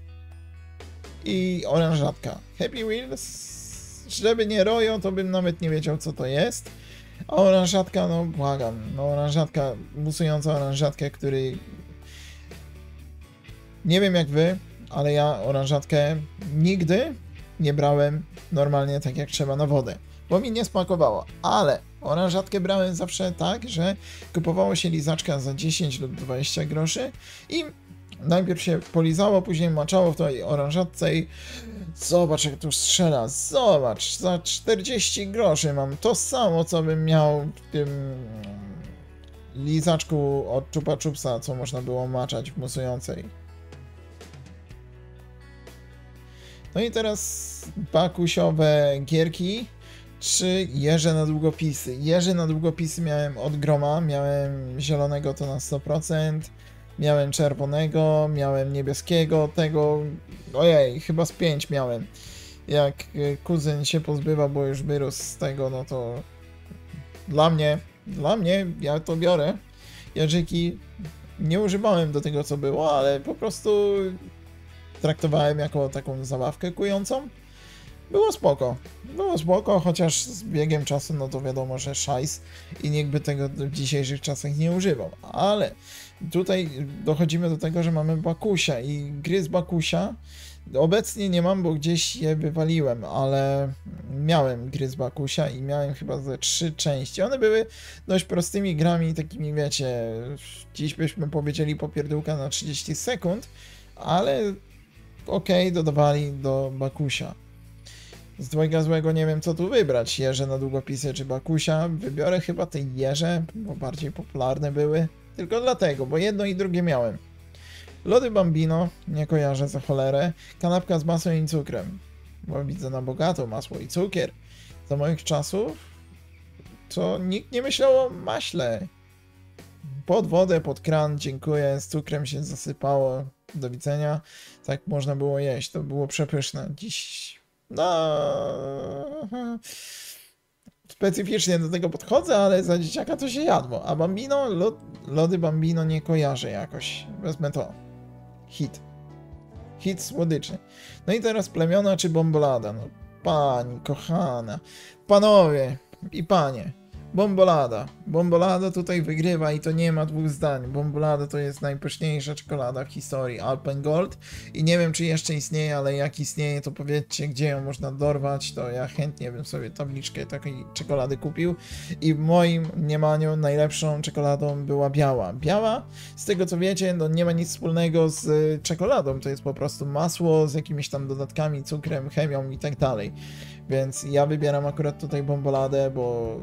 i oranżatka. Happy Wheels żeby nie roją, to bym nawet nie wiedział, co to jest. A oranżatka, no błagam, no oranżatka, musująca oranżatkę, który... Nie wiem jak wy, ale ja oranżatkę nigdy nie brałem normalnie tak jak trzeba na wodę, bo mi nie smakowało, ale oranżatkę brałem zawsze tak, że kupowało się lizaczka za 10 lub 20 groszy i najpierw się polizało, później maczało w tej oranżatce i zobacz jak tu strzela, zobacz, za 40 groszy mam to samo, co bym miał w tym lizaczku od Chupa Chupsa, co można było maczać w musującej. No i teraz bakusiowe gierki, czy jeże na długopisy. Jeże na długopisy miałem od groma, miałem zielonego to na 100%, Miałem czerwonego, miałem niebieskiego, tego. Ojej, chyba z pięć miałem. Jak y, kuzyn się pozbywa, bo już wyrósł z tego, no to dla mnie, dla mnie, ja to biorę. Jarzyki nie używałem do tego, co było, ale po prostu traktowałem jako taką zabawkę kującą. Było spoko. Było spoko, chociaż z biegiem czasu, no to wiadomo, że szajs i nikt by tego w dzisiejszych czasach nie używał. Ale tutaj dochodzimy do tego, że mamy Bakusia i gry z Bakusia obecnie nie mam, bo gdzieś je wywaliłem, ale miałem gry z Bakusia i miałem chyba ze trzy części. One były dość prostymi grami, takimi wiecie, dziś byśmy powiedzieli popierdółka na 30 sekund, ale okay, dodawali do Bakusia. Z dwojga złego nie wiem co tu wybrać, jeże na długopisy czy Bakusia. Wybiorę chyba te jeże, bo bardziej popularne były. Tylko dlatego, bo jedno i drugie miałem. Lody Bambino, nie kojarzę za cholerę. Kanapka z masłem i cukrem, bo widzę na bogato masło i cukier. Za moich czasów to nikt nie myślał o maśle. Pod wodę, pod kran, dziękuję, z cukrem się zasypało, do widzenia. Tak można było jeść, to było przepyszne. Dziś, no... Specyficznie do tego podchodzę, ale za dzieciaka to się jadło. A Bambino, lod, lody Bambino nie kojarzę jakoś. Wezmę to. Hit. Hit słodyczy. No i teraz plemiona czy bombolada? No pani kochana. Panowie i panie. Bombolada. Bombolada tutaj wygrywa i to nie ma dwóch zdań. Bombolada to jest najpyszniejsza czekolada w historii Alpen Gold i nie wiem czy jeszcze istnieje, ale jak istnieje to powiedzcie gdzie ją można dorwać, to ja chętnie bym sobie tabliczkę takiej czekolady kupił i w moim mniemaniu najlepszą czekoladą była biała. Biała, z tego co wiecie, no nie ma nic wspólnego z y, czekoladą, to jest po prostu masło z jakimiś tam dodatkami, cukrem, chemią i tak dalej. Więc ja wybieram akurat tutaj bomboladę, bo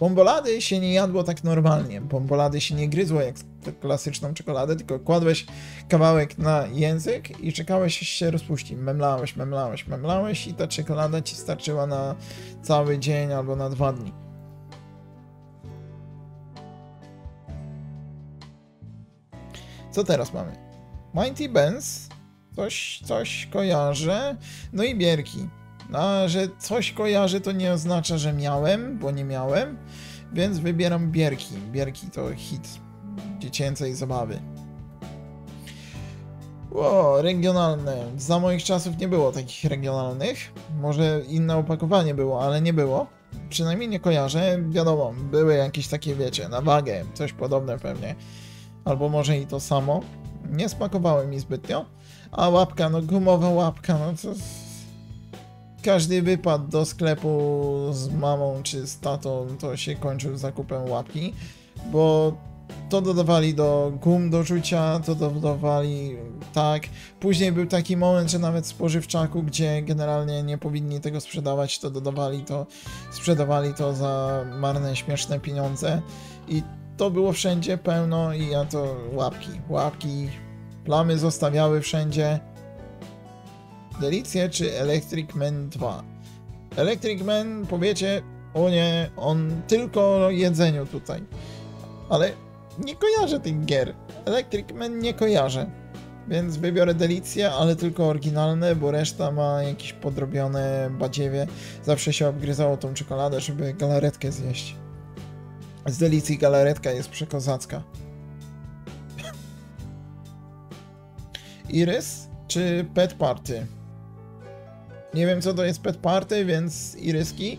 Bombolady się nie jadło tak normalnie. Bombolady się nie gryzło jak klasyczną czekoladę, tylko kładłeś kawałek na język i czekałeś, aż się rozpuści. Memlałeś, memlałeś, memlałeś i ta czekolada ci starczyła na cały dzień albo na dwa dni. Co teraz mamy? Mighty Benz, coś, coś kojarzę, no i bierki. A że coś kojarzę, to nie oznacza, że miałem, bo nie miałem, więc wybieram bierki. Bierki to hit dziecięcej zabawy. O, regionalne. Za moich czasów nie było takich regionalnych. Może inne opakowanie było, ale nie było. Przynajmniej nie kojarzę. Wiadomo, były jakieś takie, wiecie, na wagę, coś podobne pewnie. Albo może i to samo. Nie smakowały mi zbytnio. A łapka, no gumowa łapka, no to każdy wypad do sklepu z mamą czy z tatą to się kończył zakupem łapki, bo to dodawali do gum do rzucia, to dodawali tak. Później był taki moment, że nawet spożywczaku, gdzie generalnie nie powinni tego sprzedawać, to dodawali to, sprzedawali to za marne, śmieszne pieniądze i to było wszędzie pełno i ja to łapki, łapki, plamy zostawiały wszędzie. Delicje czy Electric Man 2? Electric Man, powiecie, o nie, on tylko jedzeniu tutaj. Ale nie kojarzę tych gier. Electric Man nie kojarzę. Więc wybiorę delicje, ale tylko oryginalne, bo reszta ma jakieś podrobione badziewie. Zawsze się obgryzało tą czekoladę, żeby galaretkę zjeść. Z delicji galaretka jest przekozacka. Iris czy Pet Party? Nie wiem co to jest Pet Party, więc Iryski.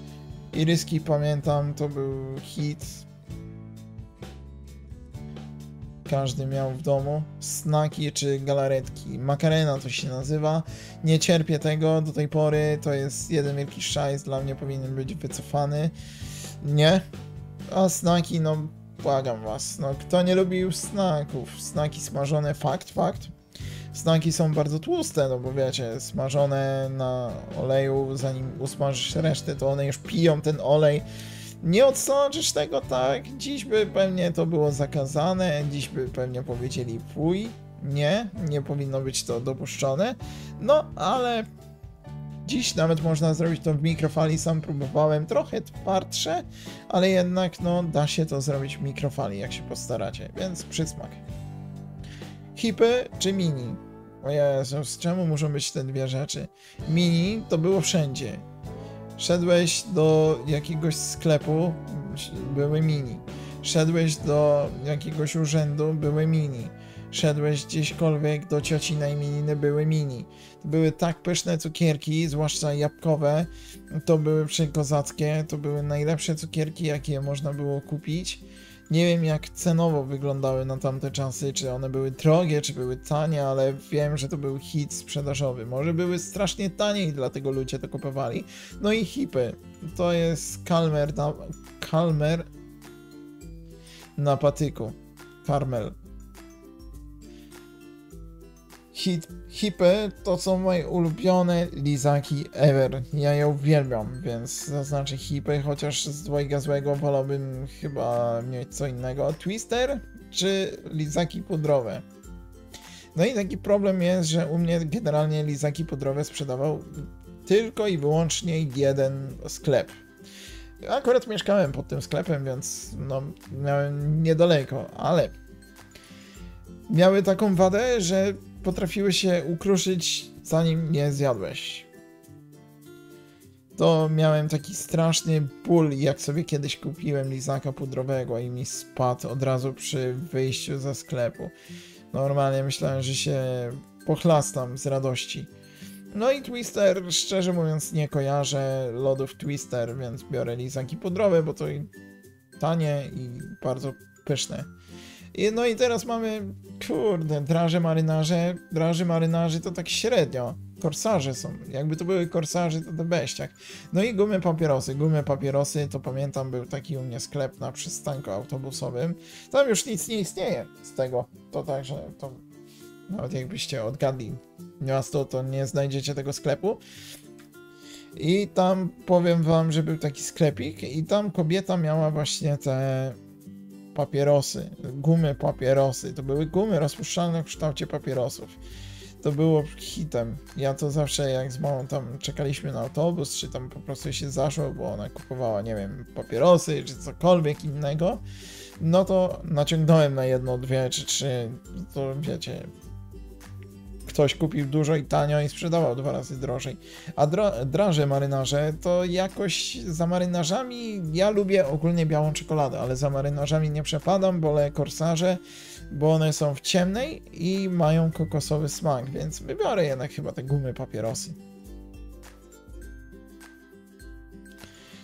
Iryski pamiętam, to był hit. Każdy miał w domu. Snaki czy galaretki. Makarena to się nazywa. Nie cierpię tego do tej pory. To jest jeden wielki szajs. Dla mnie powinien być wycofany. Nie. A snaki, no błagam was. No kto nie lubi snaków? Snaki smażone, fakt, fakt Snaki są bardzo tłuste, no bo wiecie, smażone na oleju, zanim usmażysz resztę, to one już piją ten olej. Nie odsączysz tego tak, dziś by pewnie to było zakazane, dziś by pewnie powiedzieli fuj, nie, nie powinno być to dopuszczone, no ale dziś nawet można zrobić to w mikrofali, sam próbowałem, trochę twardsze, ale jednak no da się to zrobić w mikrofali, jak się postaracie, więc przysmak. Hipy czy mini? O Jezus, czemu muszą być te dwie rzeczy? Mini to było wszędzie. Szedłeś do jakiegoś sklepu, były mini. Szedłeś do jakiegoś urzędu, były mini. Szedłeś gdzieśkolwiek do cioci na imieniny, były mini. To były tak pyszne cukierki, zwłaszcza jabłkowe. To były przekozackie, to były najlepsze cukierki, jakie można było kupić. Nie wiem jak cenowo wyglądały na tamte czasy, czy one były drogie, czy były tanie, ale wiem, że to był hit sprzedażowy. Może były strasznie tanie i dlatego ludzie to kupowali. No i hipy. To jest Kalmer na, Kalmer na patyku. Karmel. Hit, hipy to są moje ulubione lizaki ever. Ja je uwielbiam, więc zaznaczę hipy, chociaż z dwojga złego wolałbym chyba mieć co innego. Twister czy lizaki pudrowe? No i taki problem jest, że u mnie generalnie lizaki pudrowe sprzedawał tylko i wyłącznie jeden sklep. Akurat mieszkałem pod tym sklepem, więc no, miałem niedaleko, ale miały taką wadę, że potrafiły się ukruszyć zanim nie zjadłeś. To miałem taki straszny ból, jak sobie kiedyś kupiłem lizaka pudrowego i mi spadł od razu przy wyjściu ze sklepu. Normalnie myślałem, że się pochlastam z radości. No i Twister, szczerze mówiąc, nie kojarzę lodów Twister, więc biorę lizaki pudrowe, bo to i tanie i bardzo pyszne. I, no i teraz mamy, kurde, draże marynarze. Draże marynarze to tak średnio. Korsarze są. Jakby to były korsarze, to to beściak. No i gumy papierosy. Gumy papierosy, to pamiętam, był taki u mnie sklep na przystanku autobusowym. Tam już nic nie istnieje z tego. To także, to nawet jakbyście odgadli miasto, to nie znajdziecie tego sklepu. I tam powiem wam, że był taki sklepik i tam kobieta miała właśnie te papierosy, gumy papierosy. To były gumy rozpuszczalne w kształcie papierosów. To było hitem. Ja to zawsze jak z mamą tam czekaliśmy na autobus, czy tam po prostu się zaszło, bo ona kupowała, nie wiem, papierosy, czy cokolwiek innego, no to naciągnąłem na jedno, dwie czy trzy, to wiecie, ktoś kupił dużo i tanio i sprzedawał dwa razy drożej. A dra draże marynarze to jakoś za marynarzami ja lubię ogólnie białą czekoladę, ale za marynarzami nie przepadam, wolę korsarze, bo one są w ciemnej i mają kokosowy smak, więc wybiorę jednak chyba te gumy papierosy.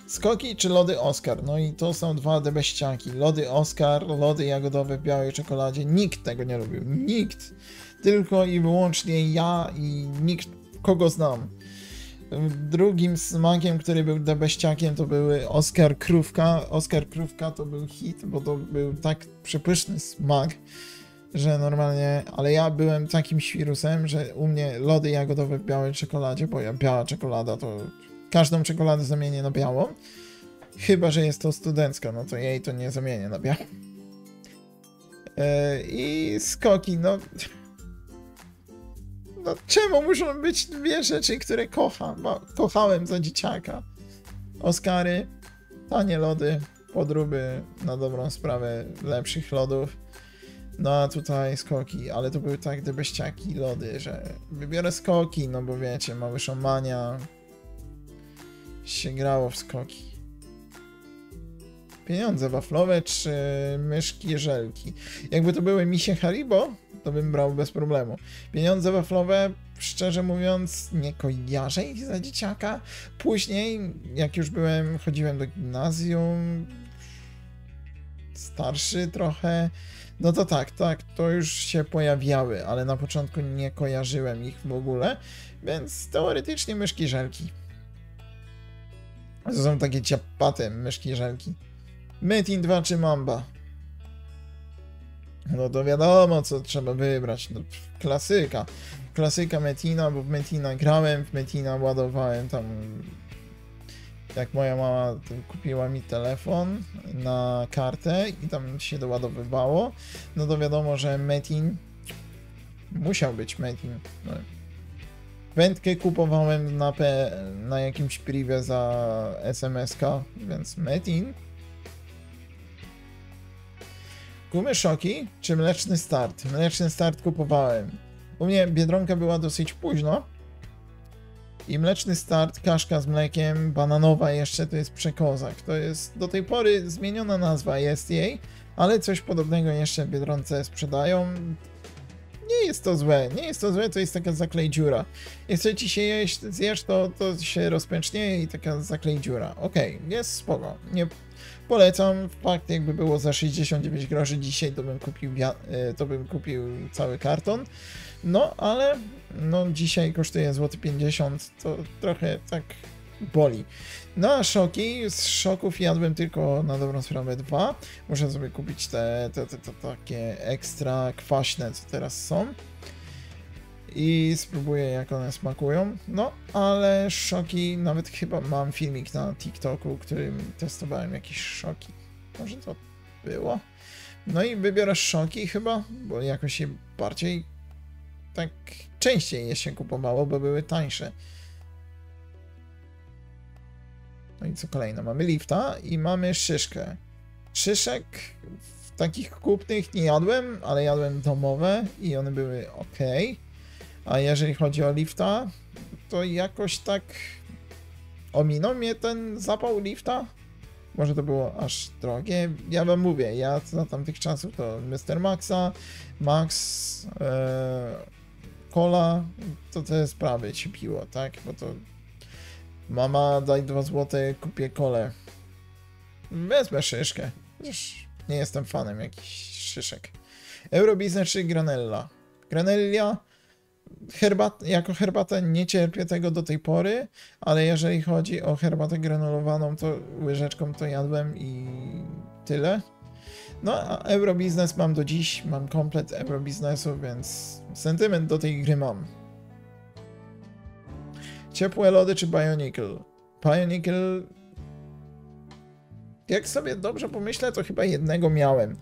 Skoki czy lody Oscar? No i to są dwa debeściaki. Lody Oscar, lody jagodowe w białej czekoladzie. Nikt tego nie lubił. Nikt tylko i wyłącznie ja i nikt, kogo znam. Drugim smakiem, który był debeściakiem, to były Oscar Krówka. Oscar Krówka to był hit, bo to był tak przepyszny smak, że normalnie, ale ja byłem takim świrusem, że u mnie lody jagodowe w białej czekoladzie, bo ja biała czekolada to każdą czekoladę zamienię na białą. Chyba, że jest to studencka, no to jej to nie zamienię na białą. Yy, I skoki, no no czemu muszą być dwie rzeczy, które kocham? Bo kochałem za dzieciaka. Oskary, tanie lody, podróby na dobrą sprawę lepszych lodów. No a tutaj skoki, ale to były tak debeściaki lody, że wybiorę skoki, no bo wiecie, mały szamania się grało w skoki. Pieniądze waflowe czy myszki żelki? Jakby to były misie Haribo, to bym brał bez problemu. Pieniądze waflowe, szczerze mówiąc, nie kojarzę ich za dzieciaka. Później, jak już byłem, chodziłem do gimnazjum, starszy trochę, no to tak, tak, to już się pojawiały, ale na początku nie kojarzyłem ich w ogóle, więc teoretycznie myszki żelki. To są takie ciapate myszki żelki. Metin 2 czy Mamba? No to wiadomo, co trzeba wybrać. No, klasyka. Klasyka Metina, bo w Metina grałem, w Metina ładowałem tam. Jak moja mama kupiła mi telefon na kartę i tam się doładowywało, no to wiadomo, że Metin musiał być Metin. No. Wędkę kupowałem na, P, na jakimś privie za SMS-ka, więc Metin Gumy szoki czy mleczny start? Mleczny start kupowałem. U mnie Biedronka była dosyć późno. I mleczny start, kaszka z mlekiem, bananowa jeszcze, to jest przekozak. To jest do tej pory zmieniona nazwa jest jej, ale coś podobnego jeszcze w Biedronce sprzedają. Nie jest to złe, nie jest to złe, to jest taka zaklej dziura. Jak chce ci się jeść, zjesz, to, to się rozpęcznieje i taka zaklej dziura. Okej, okay, jest spoko. Nie, Polecam, fakt jakby było za 69 groszy dzisiaj, to bym kupił, e, to bym kupił cały karton. No, ale no dzisiaj kosztuje złoty 50, to trochę tak boli. No a szoki, z szoków jadłem tylko na dobrą sprawę dwa. Muszę sobie kupić te, te, te, te takie ekstra kwaśne, co teraz są i spróbuję jak one smakują. No, ale szoki, nawet chyba mam filmik na TikToku, którym testowałem jakieś szoki. Może to było? No i wybiorę szoki chyba, bo jakoś je bardziej tak częściej je się kupowało, bo były tańsze. No i co kolejne? Mamy lifta i mamy szyszkę. Szyszek takich kupnych nie jadłem, ale jadłem domowe i one były ok. A jeżeli chodzi o lifta, to jakoś tak ominął mnie ten zapał lifta. Może to było aż drogie. Ja wam mówię, ja za tamtych czasów to Mr. Maxa, Max, e, Cola, to te sprawy się piło, tak? Bo to mama daj 2 złote, kupię kolę. Wezmę szyszkę. Nie jestem fanem jakichś szyszek. Eurobiznes czy Granella? Granella herbat, jako herbatę nie cierpię tego do tej pory, ale jeżeli chodzi o herbatę granulowaną, to łyżeczką to jadłem i tyle. No a Eurobiznes mam do dziś, mam komplet Eurobiznesu, więc sentyment do tej gry mam. Ciepłe lody czy Bionicle? Bionicle... Jak sobie dobrze pomyślę, to chyba jednego miałem.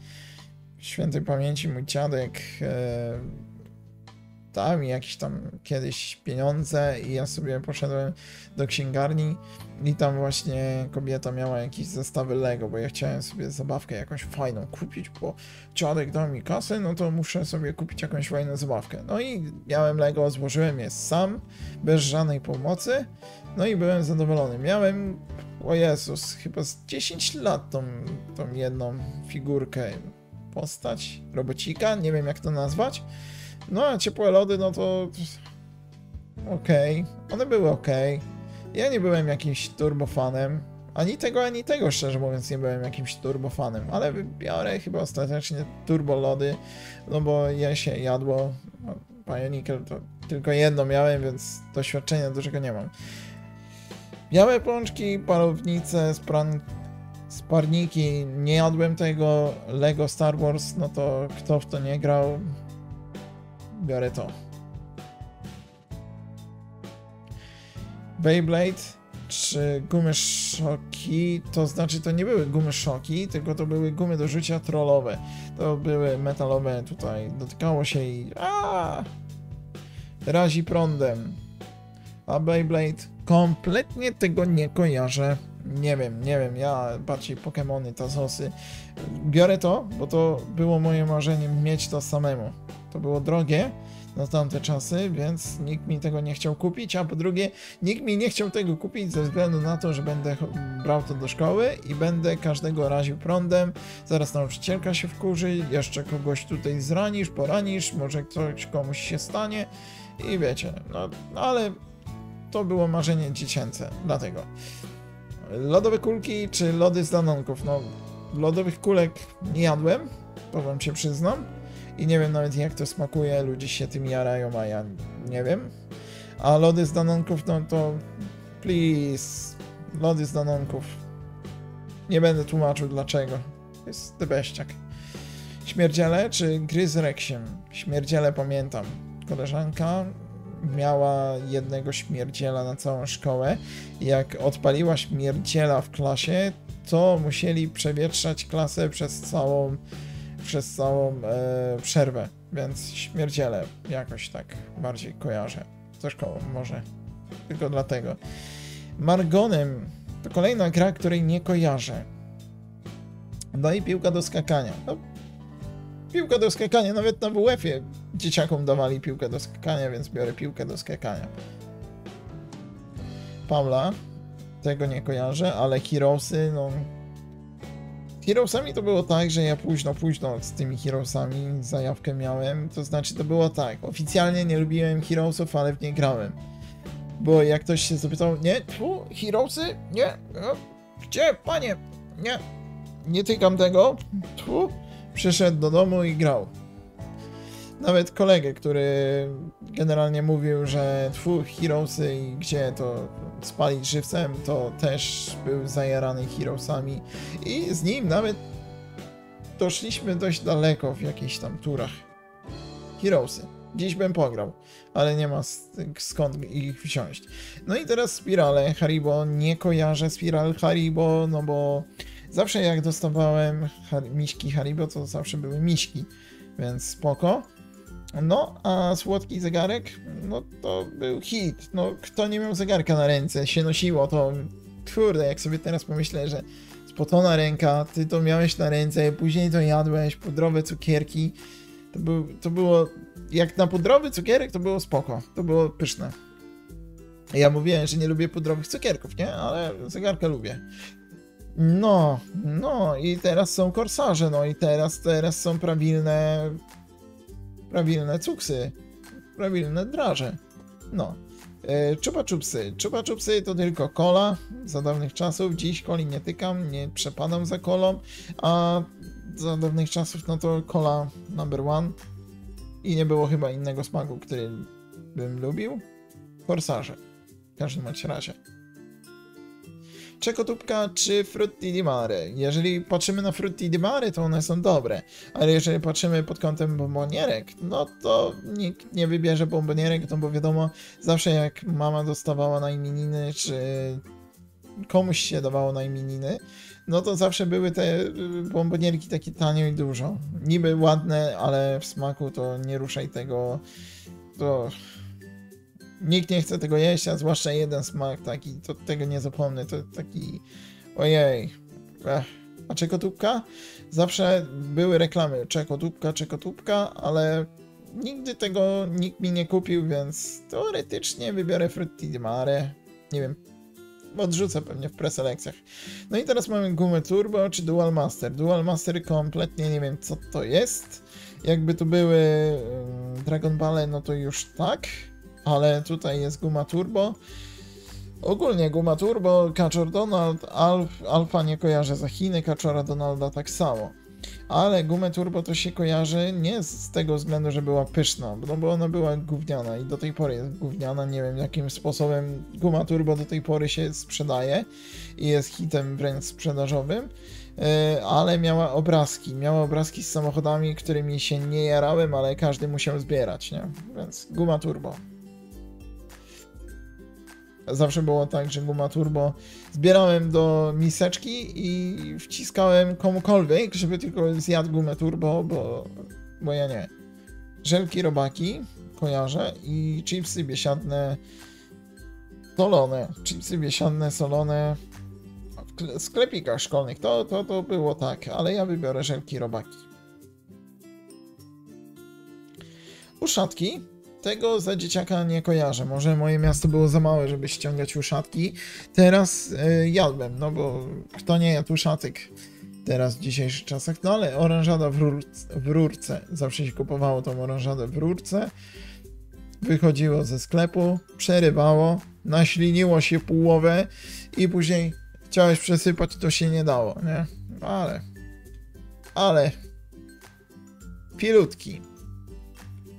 Świętej pamięci mój dziadek e, dał mi jakieś tam kiedyś pieniądze i ja sobie poszedłem do księgarni i tam właśnie kobieta miała jakieś zestawy Lego, bo ja chciałem sobie zabawkę jakąś fajną kupić, bo dziadek dał mi kasę, no to muszę sobie kupić jakąś fajną zabawkę. No i miałem Lego, złożyłem je sam, bez żadnej pomocy, no i byłem zadowolony. Miałem, o Jezus, chyba z 10 lat tą, tą jedną figurkę, postać, robocika, nie wiem jak to nazwać. No a ciepłe lody, no to okej, okay. one były okej. Okay. Ja nie byłem jakimś turbofanem. Ani tego, ani tego, szczerze mówiąc, nie byłem jakimś turbofanem, ale wybiorę chyba ostatecznie turbo lody, no bo je się jadło. Bionicle to tylko jedno miałem, więc doświadczenia dużego nie mam. Białe pączki, parownice, spran... sparniki, nie jadłem tego. Lego Star Wars, no to kto w to nie grał, biorę to. Beyblade czy gumy szoki, to znaczy to nie były gumy szoki, tylko to były gumy do rzucia trollowe. To były metalowe, tutaj dotykało się i a razi prądem. A Beyblade kompletnie tego nie kojarzę. Nie wiem, nie wiem, ja bardziej Pokémony, Tazosy. Biorę to, bo to było moje marzenie mieć to samemu. To było drogie, na tamte czasy, więc nikt mi tego nie chciał kupić, a po drugie, nikt mi nie chciał tego kupić ze względu na to, że będę brał to do szkoły i będę każdego raził prądem, zaraz nauczycielka się wkurzy, jeszcze kogoś tutaj zranisz, poranisz, może coś komuś się stanie i wiecie, no ale to było marzenie dziecięce, dlatego. Lodowe kulki czy lody z danonków? No, lodowych kulek nie jadłem, to wam się przyznam i nie wiem nawet jak to smakuje, ludzie się tym jarają, a ja nie wiem. A lody z danonków, no to please, lody z danonków. Nie będę tłumaczył dlaczego. Jest debeściak. Śmierdziele czy gry z reksiem? Śmierdziele pamiętam. Koleżanka miała jednego śmierdziela na całą szkołę. Jak odpaliła śmierdziela w klasie, to musieli przewietrzać klasę przez całą przez całą e, przerwę, więc śmierdziele jakoś tak bardziej kojarzę ze może tylko dlatego. Margonem to kolejna gra, której nie kojarzę. No i piłka do skakania. No, piłka do skakania, nawet na WF-ie dzieciakom dawali piłkę do skakania, więc biorę piłkę do skakania. Paula, tego nie kojarzę, ale Heroesy, no Heroesami to było tak, że ja późno, późno z tymi Heroesami zajawkę miałem. To znaczy, to było tak. Oficjalnie nie lubiłem Heroesów, ale w nie grałem. Bo jak ktoś się zapytał, nie, tu, Heroesy? Nie, no, gdzie, panie? Nie, nie tykam tego. Tu, przyszedł do domu i grał nawet kolegę, który generalnie mówił, że twój Heroesy i gdzie to spalić żywcem, to też był zajarany Heroesami i z nim nawet doszliśmy dość daleko w jakichś tam turach. Heroesy. Dziś bym pograł, ale nie ma skąd ich wziąć. No i teraz spirale Haribo. Nie kojarzę spiral Haribo, no bo zawsze jak dostawałem miśki Haribo, to zawsze były miśki, więc spoko No, a słodki zegarek, no to był hit. No, kto nie miał zegarka na ręce, się nosiło, to kurde, jak sobie teraz pomyślę, że spotona ręka, ty to miałeś na ręce, później to jadłeś, pudrowe cukierki, to, był, to było, jak na pudrowy cukierek, to było spoko, to było pyszne. Ja mówiłem, że nie lubię pudrowych cukierków, nie? Ale zegarka lubię. No, no i teraz są korsarze, no i teraz, teraz są prawilne, prawilne cuksy, prawilne draże. No. E, Czupa czupsy. Czupa czupsy to tylko kola za dawnych czasów. Dziś coli nie tykam, nie przepadam za kolą, a za dawnych czasów no to kola number one. I nie było chyba innego smaku, który bym lubił. Korsarze. W każdym razie. Czekotubka czy Frutti di Mare? Jeżeli patrzymy na Frutti di Mare, to one są dobre, ale jeżeli patrzymy pod kątem bombonierek, no to nikt nie wybierze bombonierek, no bo wiadomo, zawsze jak mama dostawała na imieniny, czy komuś się dawało na imieniny, no to zawsze były te y, bombonierki takie tanio i dużo. Niby ładne, ale w smaku to nie ruszaj tego, to nikt nie chce tego jeść, a zwłaszcza jeden smak taki, to tego nie zapomnę, to taki ojej. Ech. A czekotubka? Zawsze były reklamy czekotubka, czekotubka, ale nigdy tego nikt mi nie kupił, więc teoretycznie wybiorę Frutti di Mare. Nie wiem, odrzucę pewnie w preselekcjach. No i teraz mamy gumę Turbo czy Dual Master. Dual Master kompletnie nie wiem co to jest. Jakby tu były ym, Dragon Ball, no to już tak ale tutaj jest guma turbo. Ogólnie guma turbo, Kaczor Donald, Alf, Alfa nie kojarzę za Chiny, Kaczora Donalda tak samo. Ale gumę turbo to się kojarzy nie z tego względu, że była pyszna, no bo ona była gówniana i do tej pory jest gówniana. Nie wiem jakim sposobem guma turbo do tej pory się sprzedaje i jest hitem wręcz sprzedażowym ale miała obrazki. Miała obrazki z samochodami, którymi się nie jarałem, ale każdy musiał zbierać, nie? Więc guma turbo. Zawsze było tak, że guma turbo zbierałem do miseczki i wciskałem komukolwiek, żeby tylko zjadł gumę turbo, bo, bo ja nie. Żelki robaki kojarzę i chipsy biesiadne solone. Chipsy biesiadne solone w sklepikach szkolnych. To, to, to było tak, ale ja wybiorę żelki robaki. Uszatki tego za dzieciaka nie kojarzę. Może moje miasto było za małe, żeby ściągać uszatki. Teraz y, jadłem, no bo kto nie jadł uszatek teraz w dzisiejszych czasach. No ale oranżada w, rurce, w rurce. Zawsze się kupowało tą oranżadę w rurce. Wychodziło ze sklepu, przerywało, naśliniło się połowę i później chciałeś przesypać, to się nie dało, nie? Ale, ale, pilutki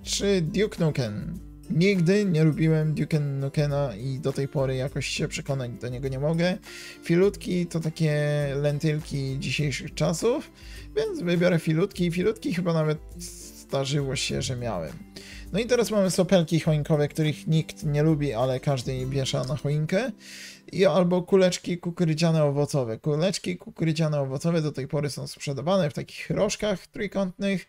czy Duke Nukem. Nigdy nie lubiłem Duke Nukena i do tej pory jakoś się przekonać do niego nie mogę. Filutki to takie lentylki dzisiejszych czasów, więc wybiorę filutki. Filutki chyba nawet zdarzyło się, że miałem. No i teraz mamy sopelki choinkowe, których nikt nie lubi, ale każdy je wiesza na choinkę. I albo kuleczki kukurydziane owocowe. Kuleczki kukurydziane owocowe do tej pory są sprzedawane w takich rożkach trójkątnych.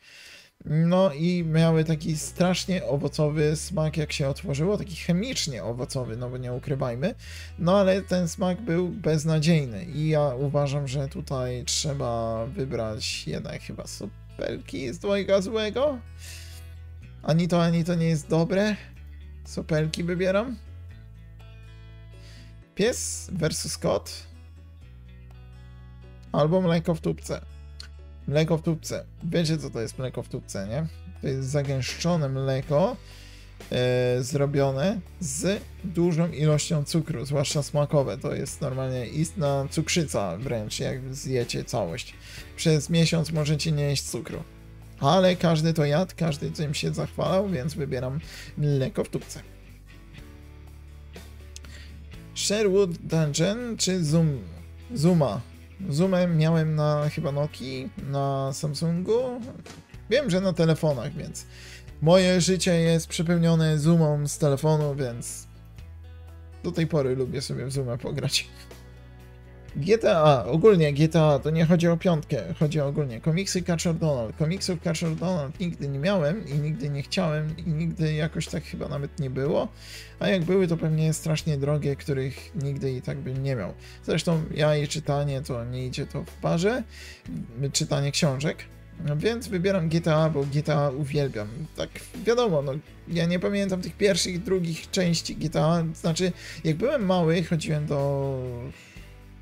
No i miały taki strasznie owocowy smak, jak się otworzyło, taki chemicznie owocowy, no bo nie ukrywajmy. No ale ten smak był beznadziejny i ja uważam, że tutaj trzeba wybrać jednak chyba sopelki z dwojga złego. Ani to, ani to nie jest dobre. Sopelki wybieram. Pies versus kot. Albo mleko w tubce. Mleko w tubce. Wiecie co to jest mleko w tubce, nie? To jest zagęszczone mleko e, zrobione z dużą ilością cukru, zwłaszcza smakowe. To jest normalnie istna cukrzyca wręcz, jak zjecie całość. Przez miesiąc możecie nie jeść cukru. Ale każdy to jadł, każdy tym się zachwalał, więc wybieram mleko w tubce. Sherwood Dungeon czy? Zuma? Zoomem miałem na chyba Nokii, na Samsungu. Wiem, że na telefonach, więc moje życie jest przepełnione zoomą z telefonu, więc do tej pory lubię sobie w zoomę pograć. GTA, ogólnie GTA, to nie chodzi o piątkę, chodzi o ogólnie. Komiksy Catcher Donald. Komiksów Catcher Donald nigdy nie miałem i nigdy nie chciałem i nigdy jakoś tak chyba nawet nie było. A jak były, to pewnie strasznie drogie, których nigdy i tak bym nie miał. Zresztą ja i czytanie to nie idzie to w parze, czytanie książek. No więc wybieram GTA, bo GTA uwielbiam. Tak wiadomo, no ja nie pamiętam tych pierwszych, drugich części GTA. Znaczy, jak byłem mały, chodziłem do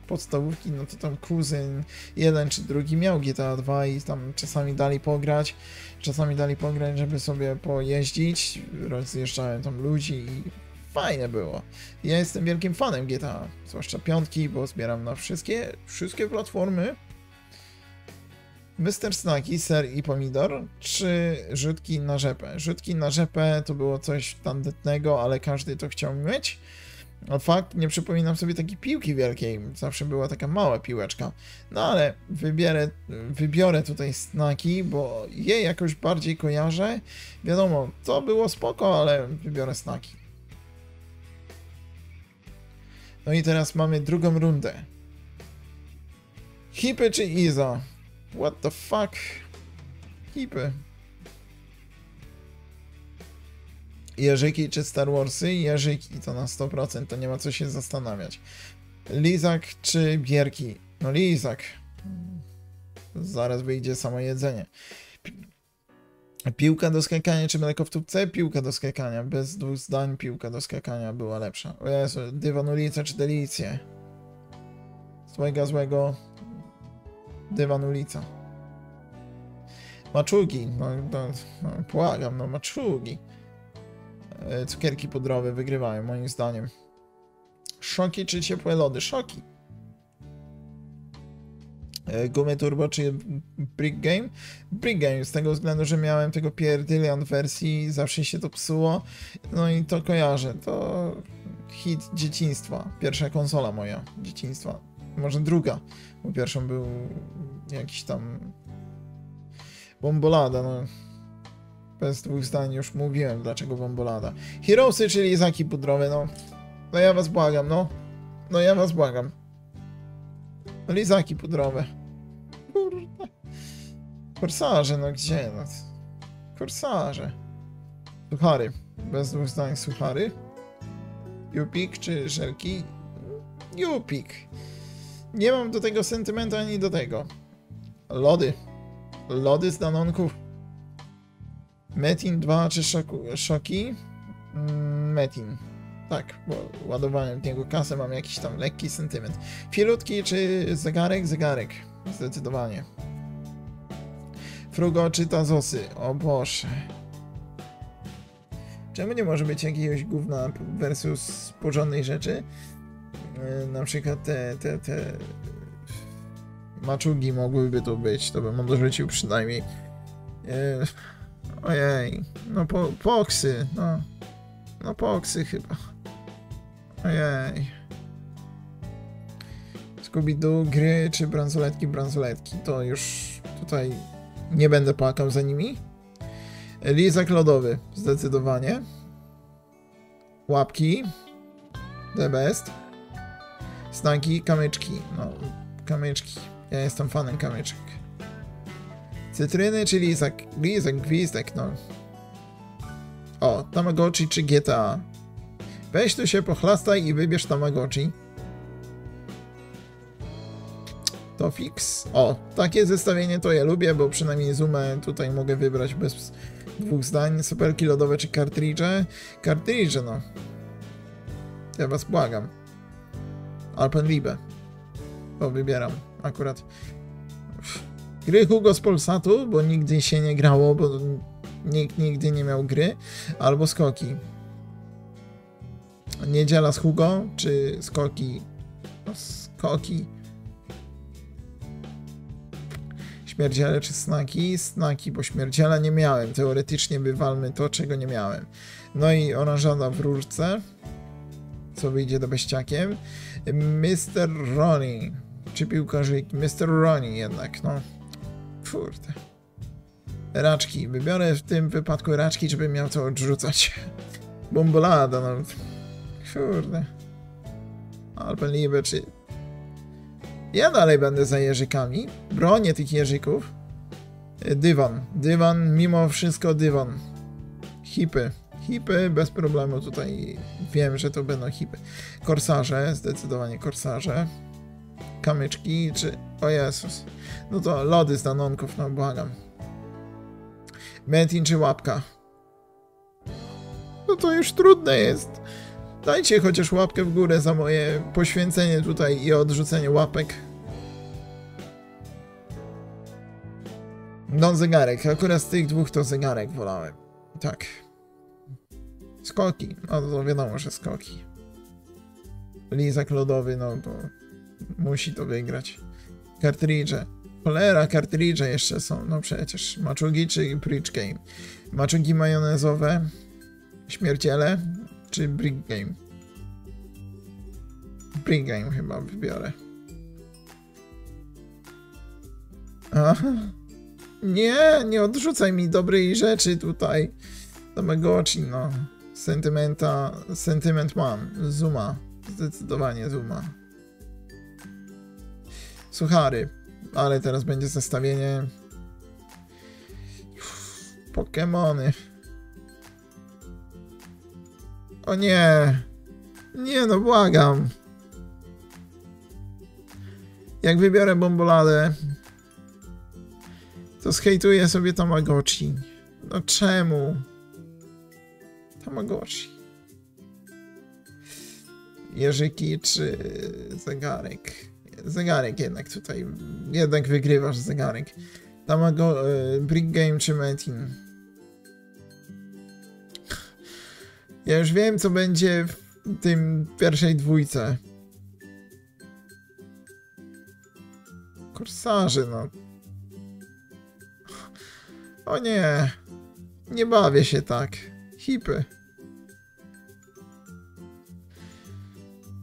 podstawówki, no to tam kuzyn jeden czy drugi miał GTA 2 i tam czasami dali pograć, czasami dali pograć, żeby sobie pojeździć, rozjeżdżałem tam ludzi i fajne było. Ja jestem wielkim fanem GTA, zwłaszcza piątki, bo zbieram na wszystkie, wszystkie platformy. Mr. Snaki, ser i pomidor, czy rzutki na rzepę? Rzutki na rzepę to było coś tandetnego, ale każdy to chciał mieć. No fakt, nie przypominam sobie takiej piłki wielkiej, zawsze była taka mała piłeczka. No ale wybierę, wybiorę tutaj snaki, bo je jakoś bardziej kojarzę. Wiadomo, to było spoko, ale wybiorę snaki. No i teraz mamy drugą rundę. Hipy czy Iza? What the fuck? Hipy. Jerzyki czy Star Warsy? Jerzyki to na 100%, to nie ma co się zastanawiać. Lizak czy Bierki? No Lizak. Zaraz wyjdzie samo jedzenie. Piłka do skakania czy mleko w tubce? Piłka do skakania. Bez dwóch zdań piłka do skakania była lepsza. O Jezu, dywan ulica czy delicje? Złego, złego. Dywan ulica. Maczugi. No, no, no no maczugi. E, cukierki pudrowe wygrywają, moim zdaniem. Szoki czy ciepłe lody? Szoki. E, Gumy Turbo czy Brick Game? Brick Game, z tego względu, że miałem tego pierdylion wersji, zawsze się to psuło. No i to kojarzę. To hit dzieciństwa. Pierwsza konsola moja dzieciństwa. Może druga, bo pierwszą był jakiś tam Bombolada, no bez dwóch zdań już mówiłem, dlaczego Bombolada. Heroesy, czyli zaki pudrowe, no. No ja was błagam, no. No ja was błagam. Lizaki pudrowe. Kurde. Korsarze, no gdzie? No. Korsarze. Suchary. Bez dwóch zdań suchary. Jupik czy żelki? Jupik. Nie mam do tego sentymentu ani do tego. Lody. Lody z danonków. Metin 2 czy szoku, Szoki? Mm, Metin. Tak, bo ładowałem niego kasę, mam jakiś tam lekki sentyment. Fielutki czy zegarek? Zegarek. Zdecydowanie. Frugo czy Tazosy? O Boże. Czemu nie może być jakiegoś gówna versus porządnej rzeczy? Yy, na przykład te, te, te maczugi mogłyby tu być, to bym odrzucił przynajmniej. Yy, Ojej, no po, poksy, no. No poksy chyba. Ojej. Scooby-Doo, gry czy bransoletki, bransoletki. To już tutaj nie będę płakał za nimi. Lizak lodowy, zdecydowanie. Łapki. The best. Snaki, kamyczki. No, kamyczki. Ja jestem fanem kamyczek. Cytryny czy lizak? Lizak, gwizdek, no. O, Tamagotchi czy GTA? Weź tu się pochlastaj i wybierz Tamagotchi. To fix. O, takie zestawienie to ja lubię, bo przynajmniej zoomę tutaj mogę wybrać bez dwóch zdań. Superki lodowe czy kartridże? Kartridże, no. Ja was błagam. Alpenliebe. To wybieram akurat. Gry Hugo z Polsatu, bo nigdy się nie grało, bo nikt nigdy nie miał gry, albo skoki. Niedziela z Hugo, czy skoki? No, skoki. Śmierdziele czy snaki? Snaki, bo śmierdziela nie miałem. Teoretycznie wywalmy to, czego nie miałem. No i oranżada w rurce, co wyjdzie do beściakiem. Mr. Ronnie, czy piłkarzyk? Mr. Ronnie jednak, no. Kurde. Raczki. Wybiorę w tym wypadku raczki, żeby miał co odrzucać. Bombolada, no. Kurde. Alpenliebe, czy... Ja dalej będę za jeżykami. Bronię tych jeżyków. Dywan. Dywan, mimo wszystko dywan. Hipy. Hipy bez problemu tutaj. Wiem, że to będą hipy. Korsarze, zdecydowanie korsarze. Kamyczki, czy... O Jezus. No to lody z danonków, no błagam. Metin czy łapka? No to już trudne jest. Dajcie chociaż łapkę w górę za moje poświęcenie tutaj i odrzucenie łapek. No zegarek, akurat z tych dwóch to zegarek wolałem. Tak. Skoki, no to wiadomo, że skoki. Lizak lodowy, no to musi to wygrać. Kartridże. Cholera, kartridże jeszcze są, no przecież. Maczugi czy Preach Game? Maczugi majonezowe, śmierciele czy Brick Game? Brick Game chyba wybiorę. Aha. Nie, nie odrzucaj mi dobrej rzeczy tutaj. Tamagotchi, no. Sentymenta, sentyment mam. Zuma. Zdecydowanie Zuma. Suchary. Ale teraz będzie zestawienie. Uff, Pokemony. O nie. Nie no, błagam. Jak wybiorę bomboladę, to zhejtuję sobie Tamagotchi. No czemu? Tamagotchi. Jeżyki czy zegarek? Zegarek jednak tutaj. Jednak wygrywasz zegarek. Tamago... y, Brick Game czy Metin? Ja już wiem, co będzie w tym pierwszej dwójce. Korsarze, no. O nie. Nie bawię się tak. Hipy.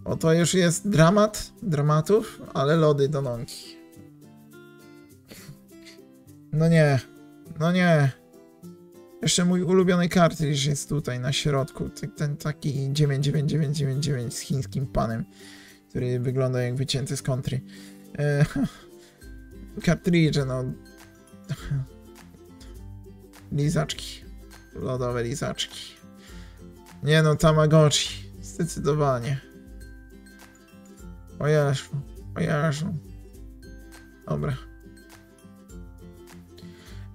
Oto już jest dramat dramatów, ale lody do nogi. No nie. No nie. Jeszcze mój ulubiony kartridż jest tutaj na środku. Ten, taki 99999 z chińskim panem, który wygląda jak wycięty z kontry. E, kartridże, no. Lizaczki. Lodowe lizaczki. Nie no, Tamagotchi. Zdecydowanie. O Jezu. O Jezu. Dobra.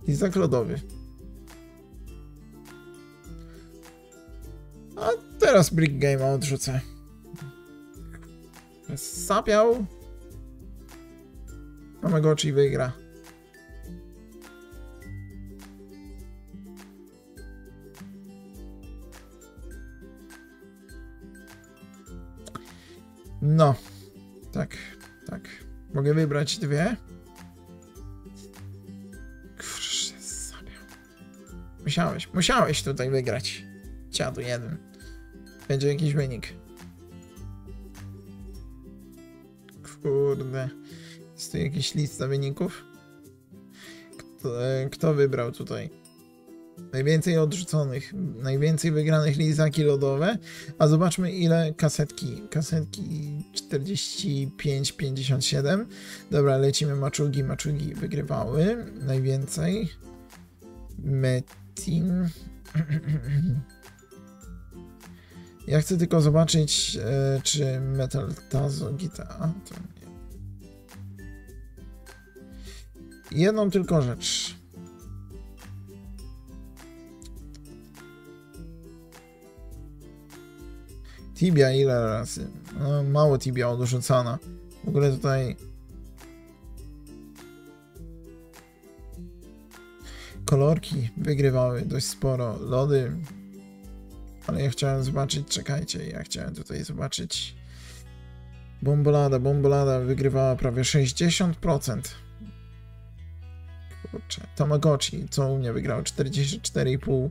Lizak lodowy. A teraz Brick Game odrzucę. Sapiał. Tamagotchi wygra. No. Tak, tak. Mogę wybrać dwie? Kurczę, zabiał. Musiałeś, musiałeś tutaj wygrać. Ciadu jeden. Będzie jakiś wynik. Kurde. Jest tu jakaś lista wyników? Kto, e, kto wybrał tutaj? Najwięcej odrzuconych, najwięcej wygranych lizaki lodowe. A zobaczmy ile kasetki. Kasetki 45, 57. Dobra, lecimy maczugi. Maczugi wygrywały najwięcej. Metin. Ja chcę tylko zobaczyć, e, czy Metal Tazo Gita. To nie. Jedną tylko rzecz. Tibia ile razy? No, mało tibia odrzucana. W ogóle tutaj... Kolorki wygrywały dość sporo. Lody. Ale ja chciałem zobaczyć, czekajcie, ja chciałem tutaj zobaczyć... Bombolada, bombolada wygrywała prawie 60%. Kurczę, Tamagotchi, co u mnie wygrało 44,5.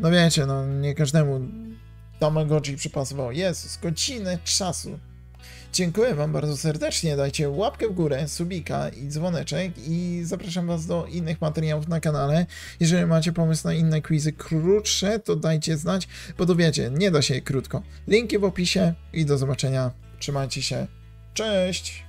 No wiecie, no nie każdemu Tamagotchi przypasował. Jezus, godzinę czasu. Dziękuję Wam bardzo serdecznie. Dajcie łapkę w górę, subika i dzwoneczek i zapraszam Was do innych materiałów na kanale. Jeżeli macie pomysł na inne quizy krótsze, to dajcie znać, bo to wiecie, nie da się krótko. Linki w opisie i do zobaczenia. Trzymajcie się. Cześć!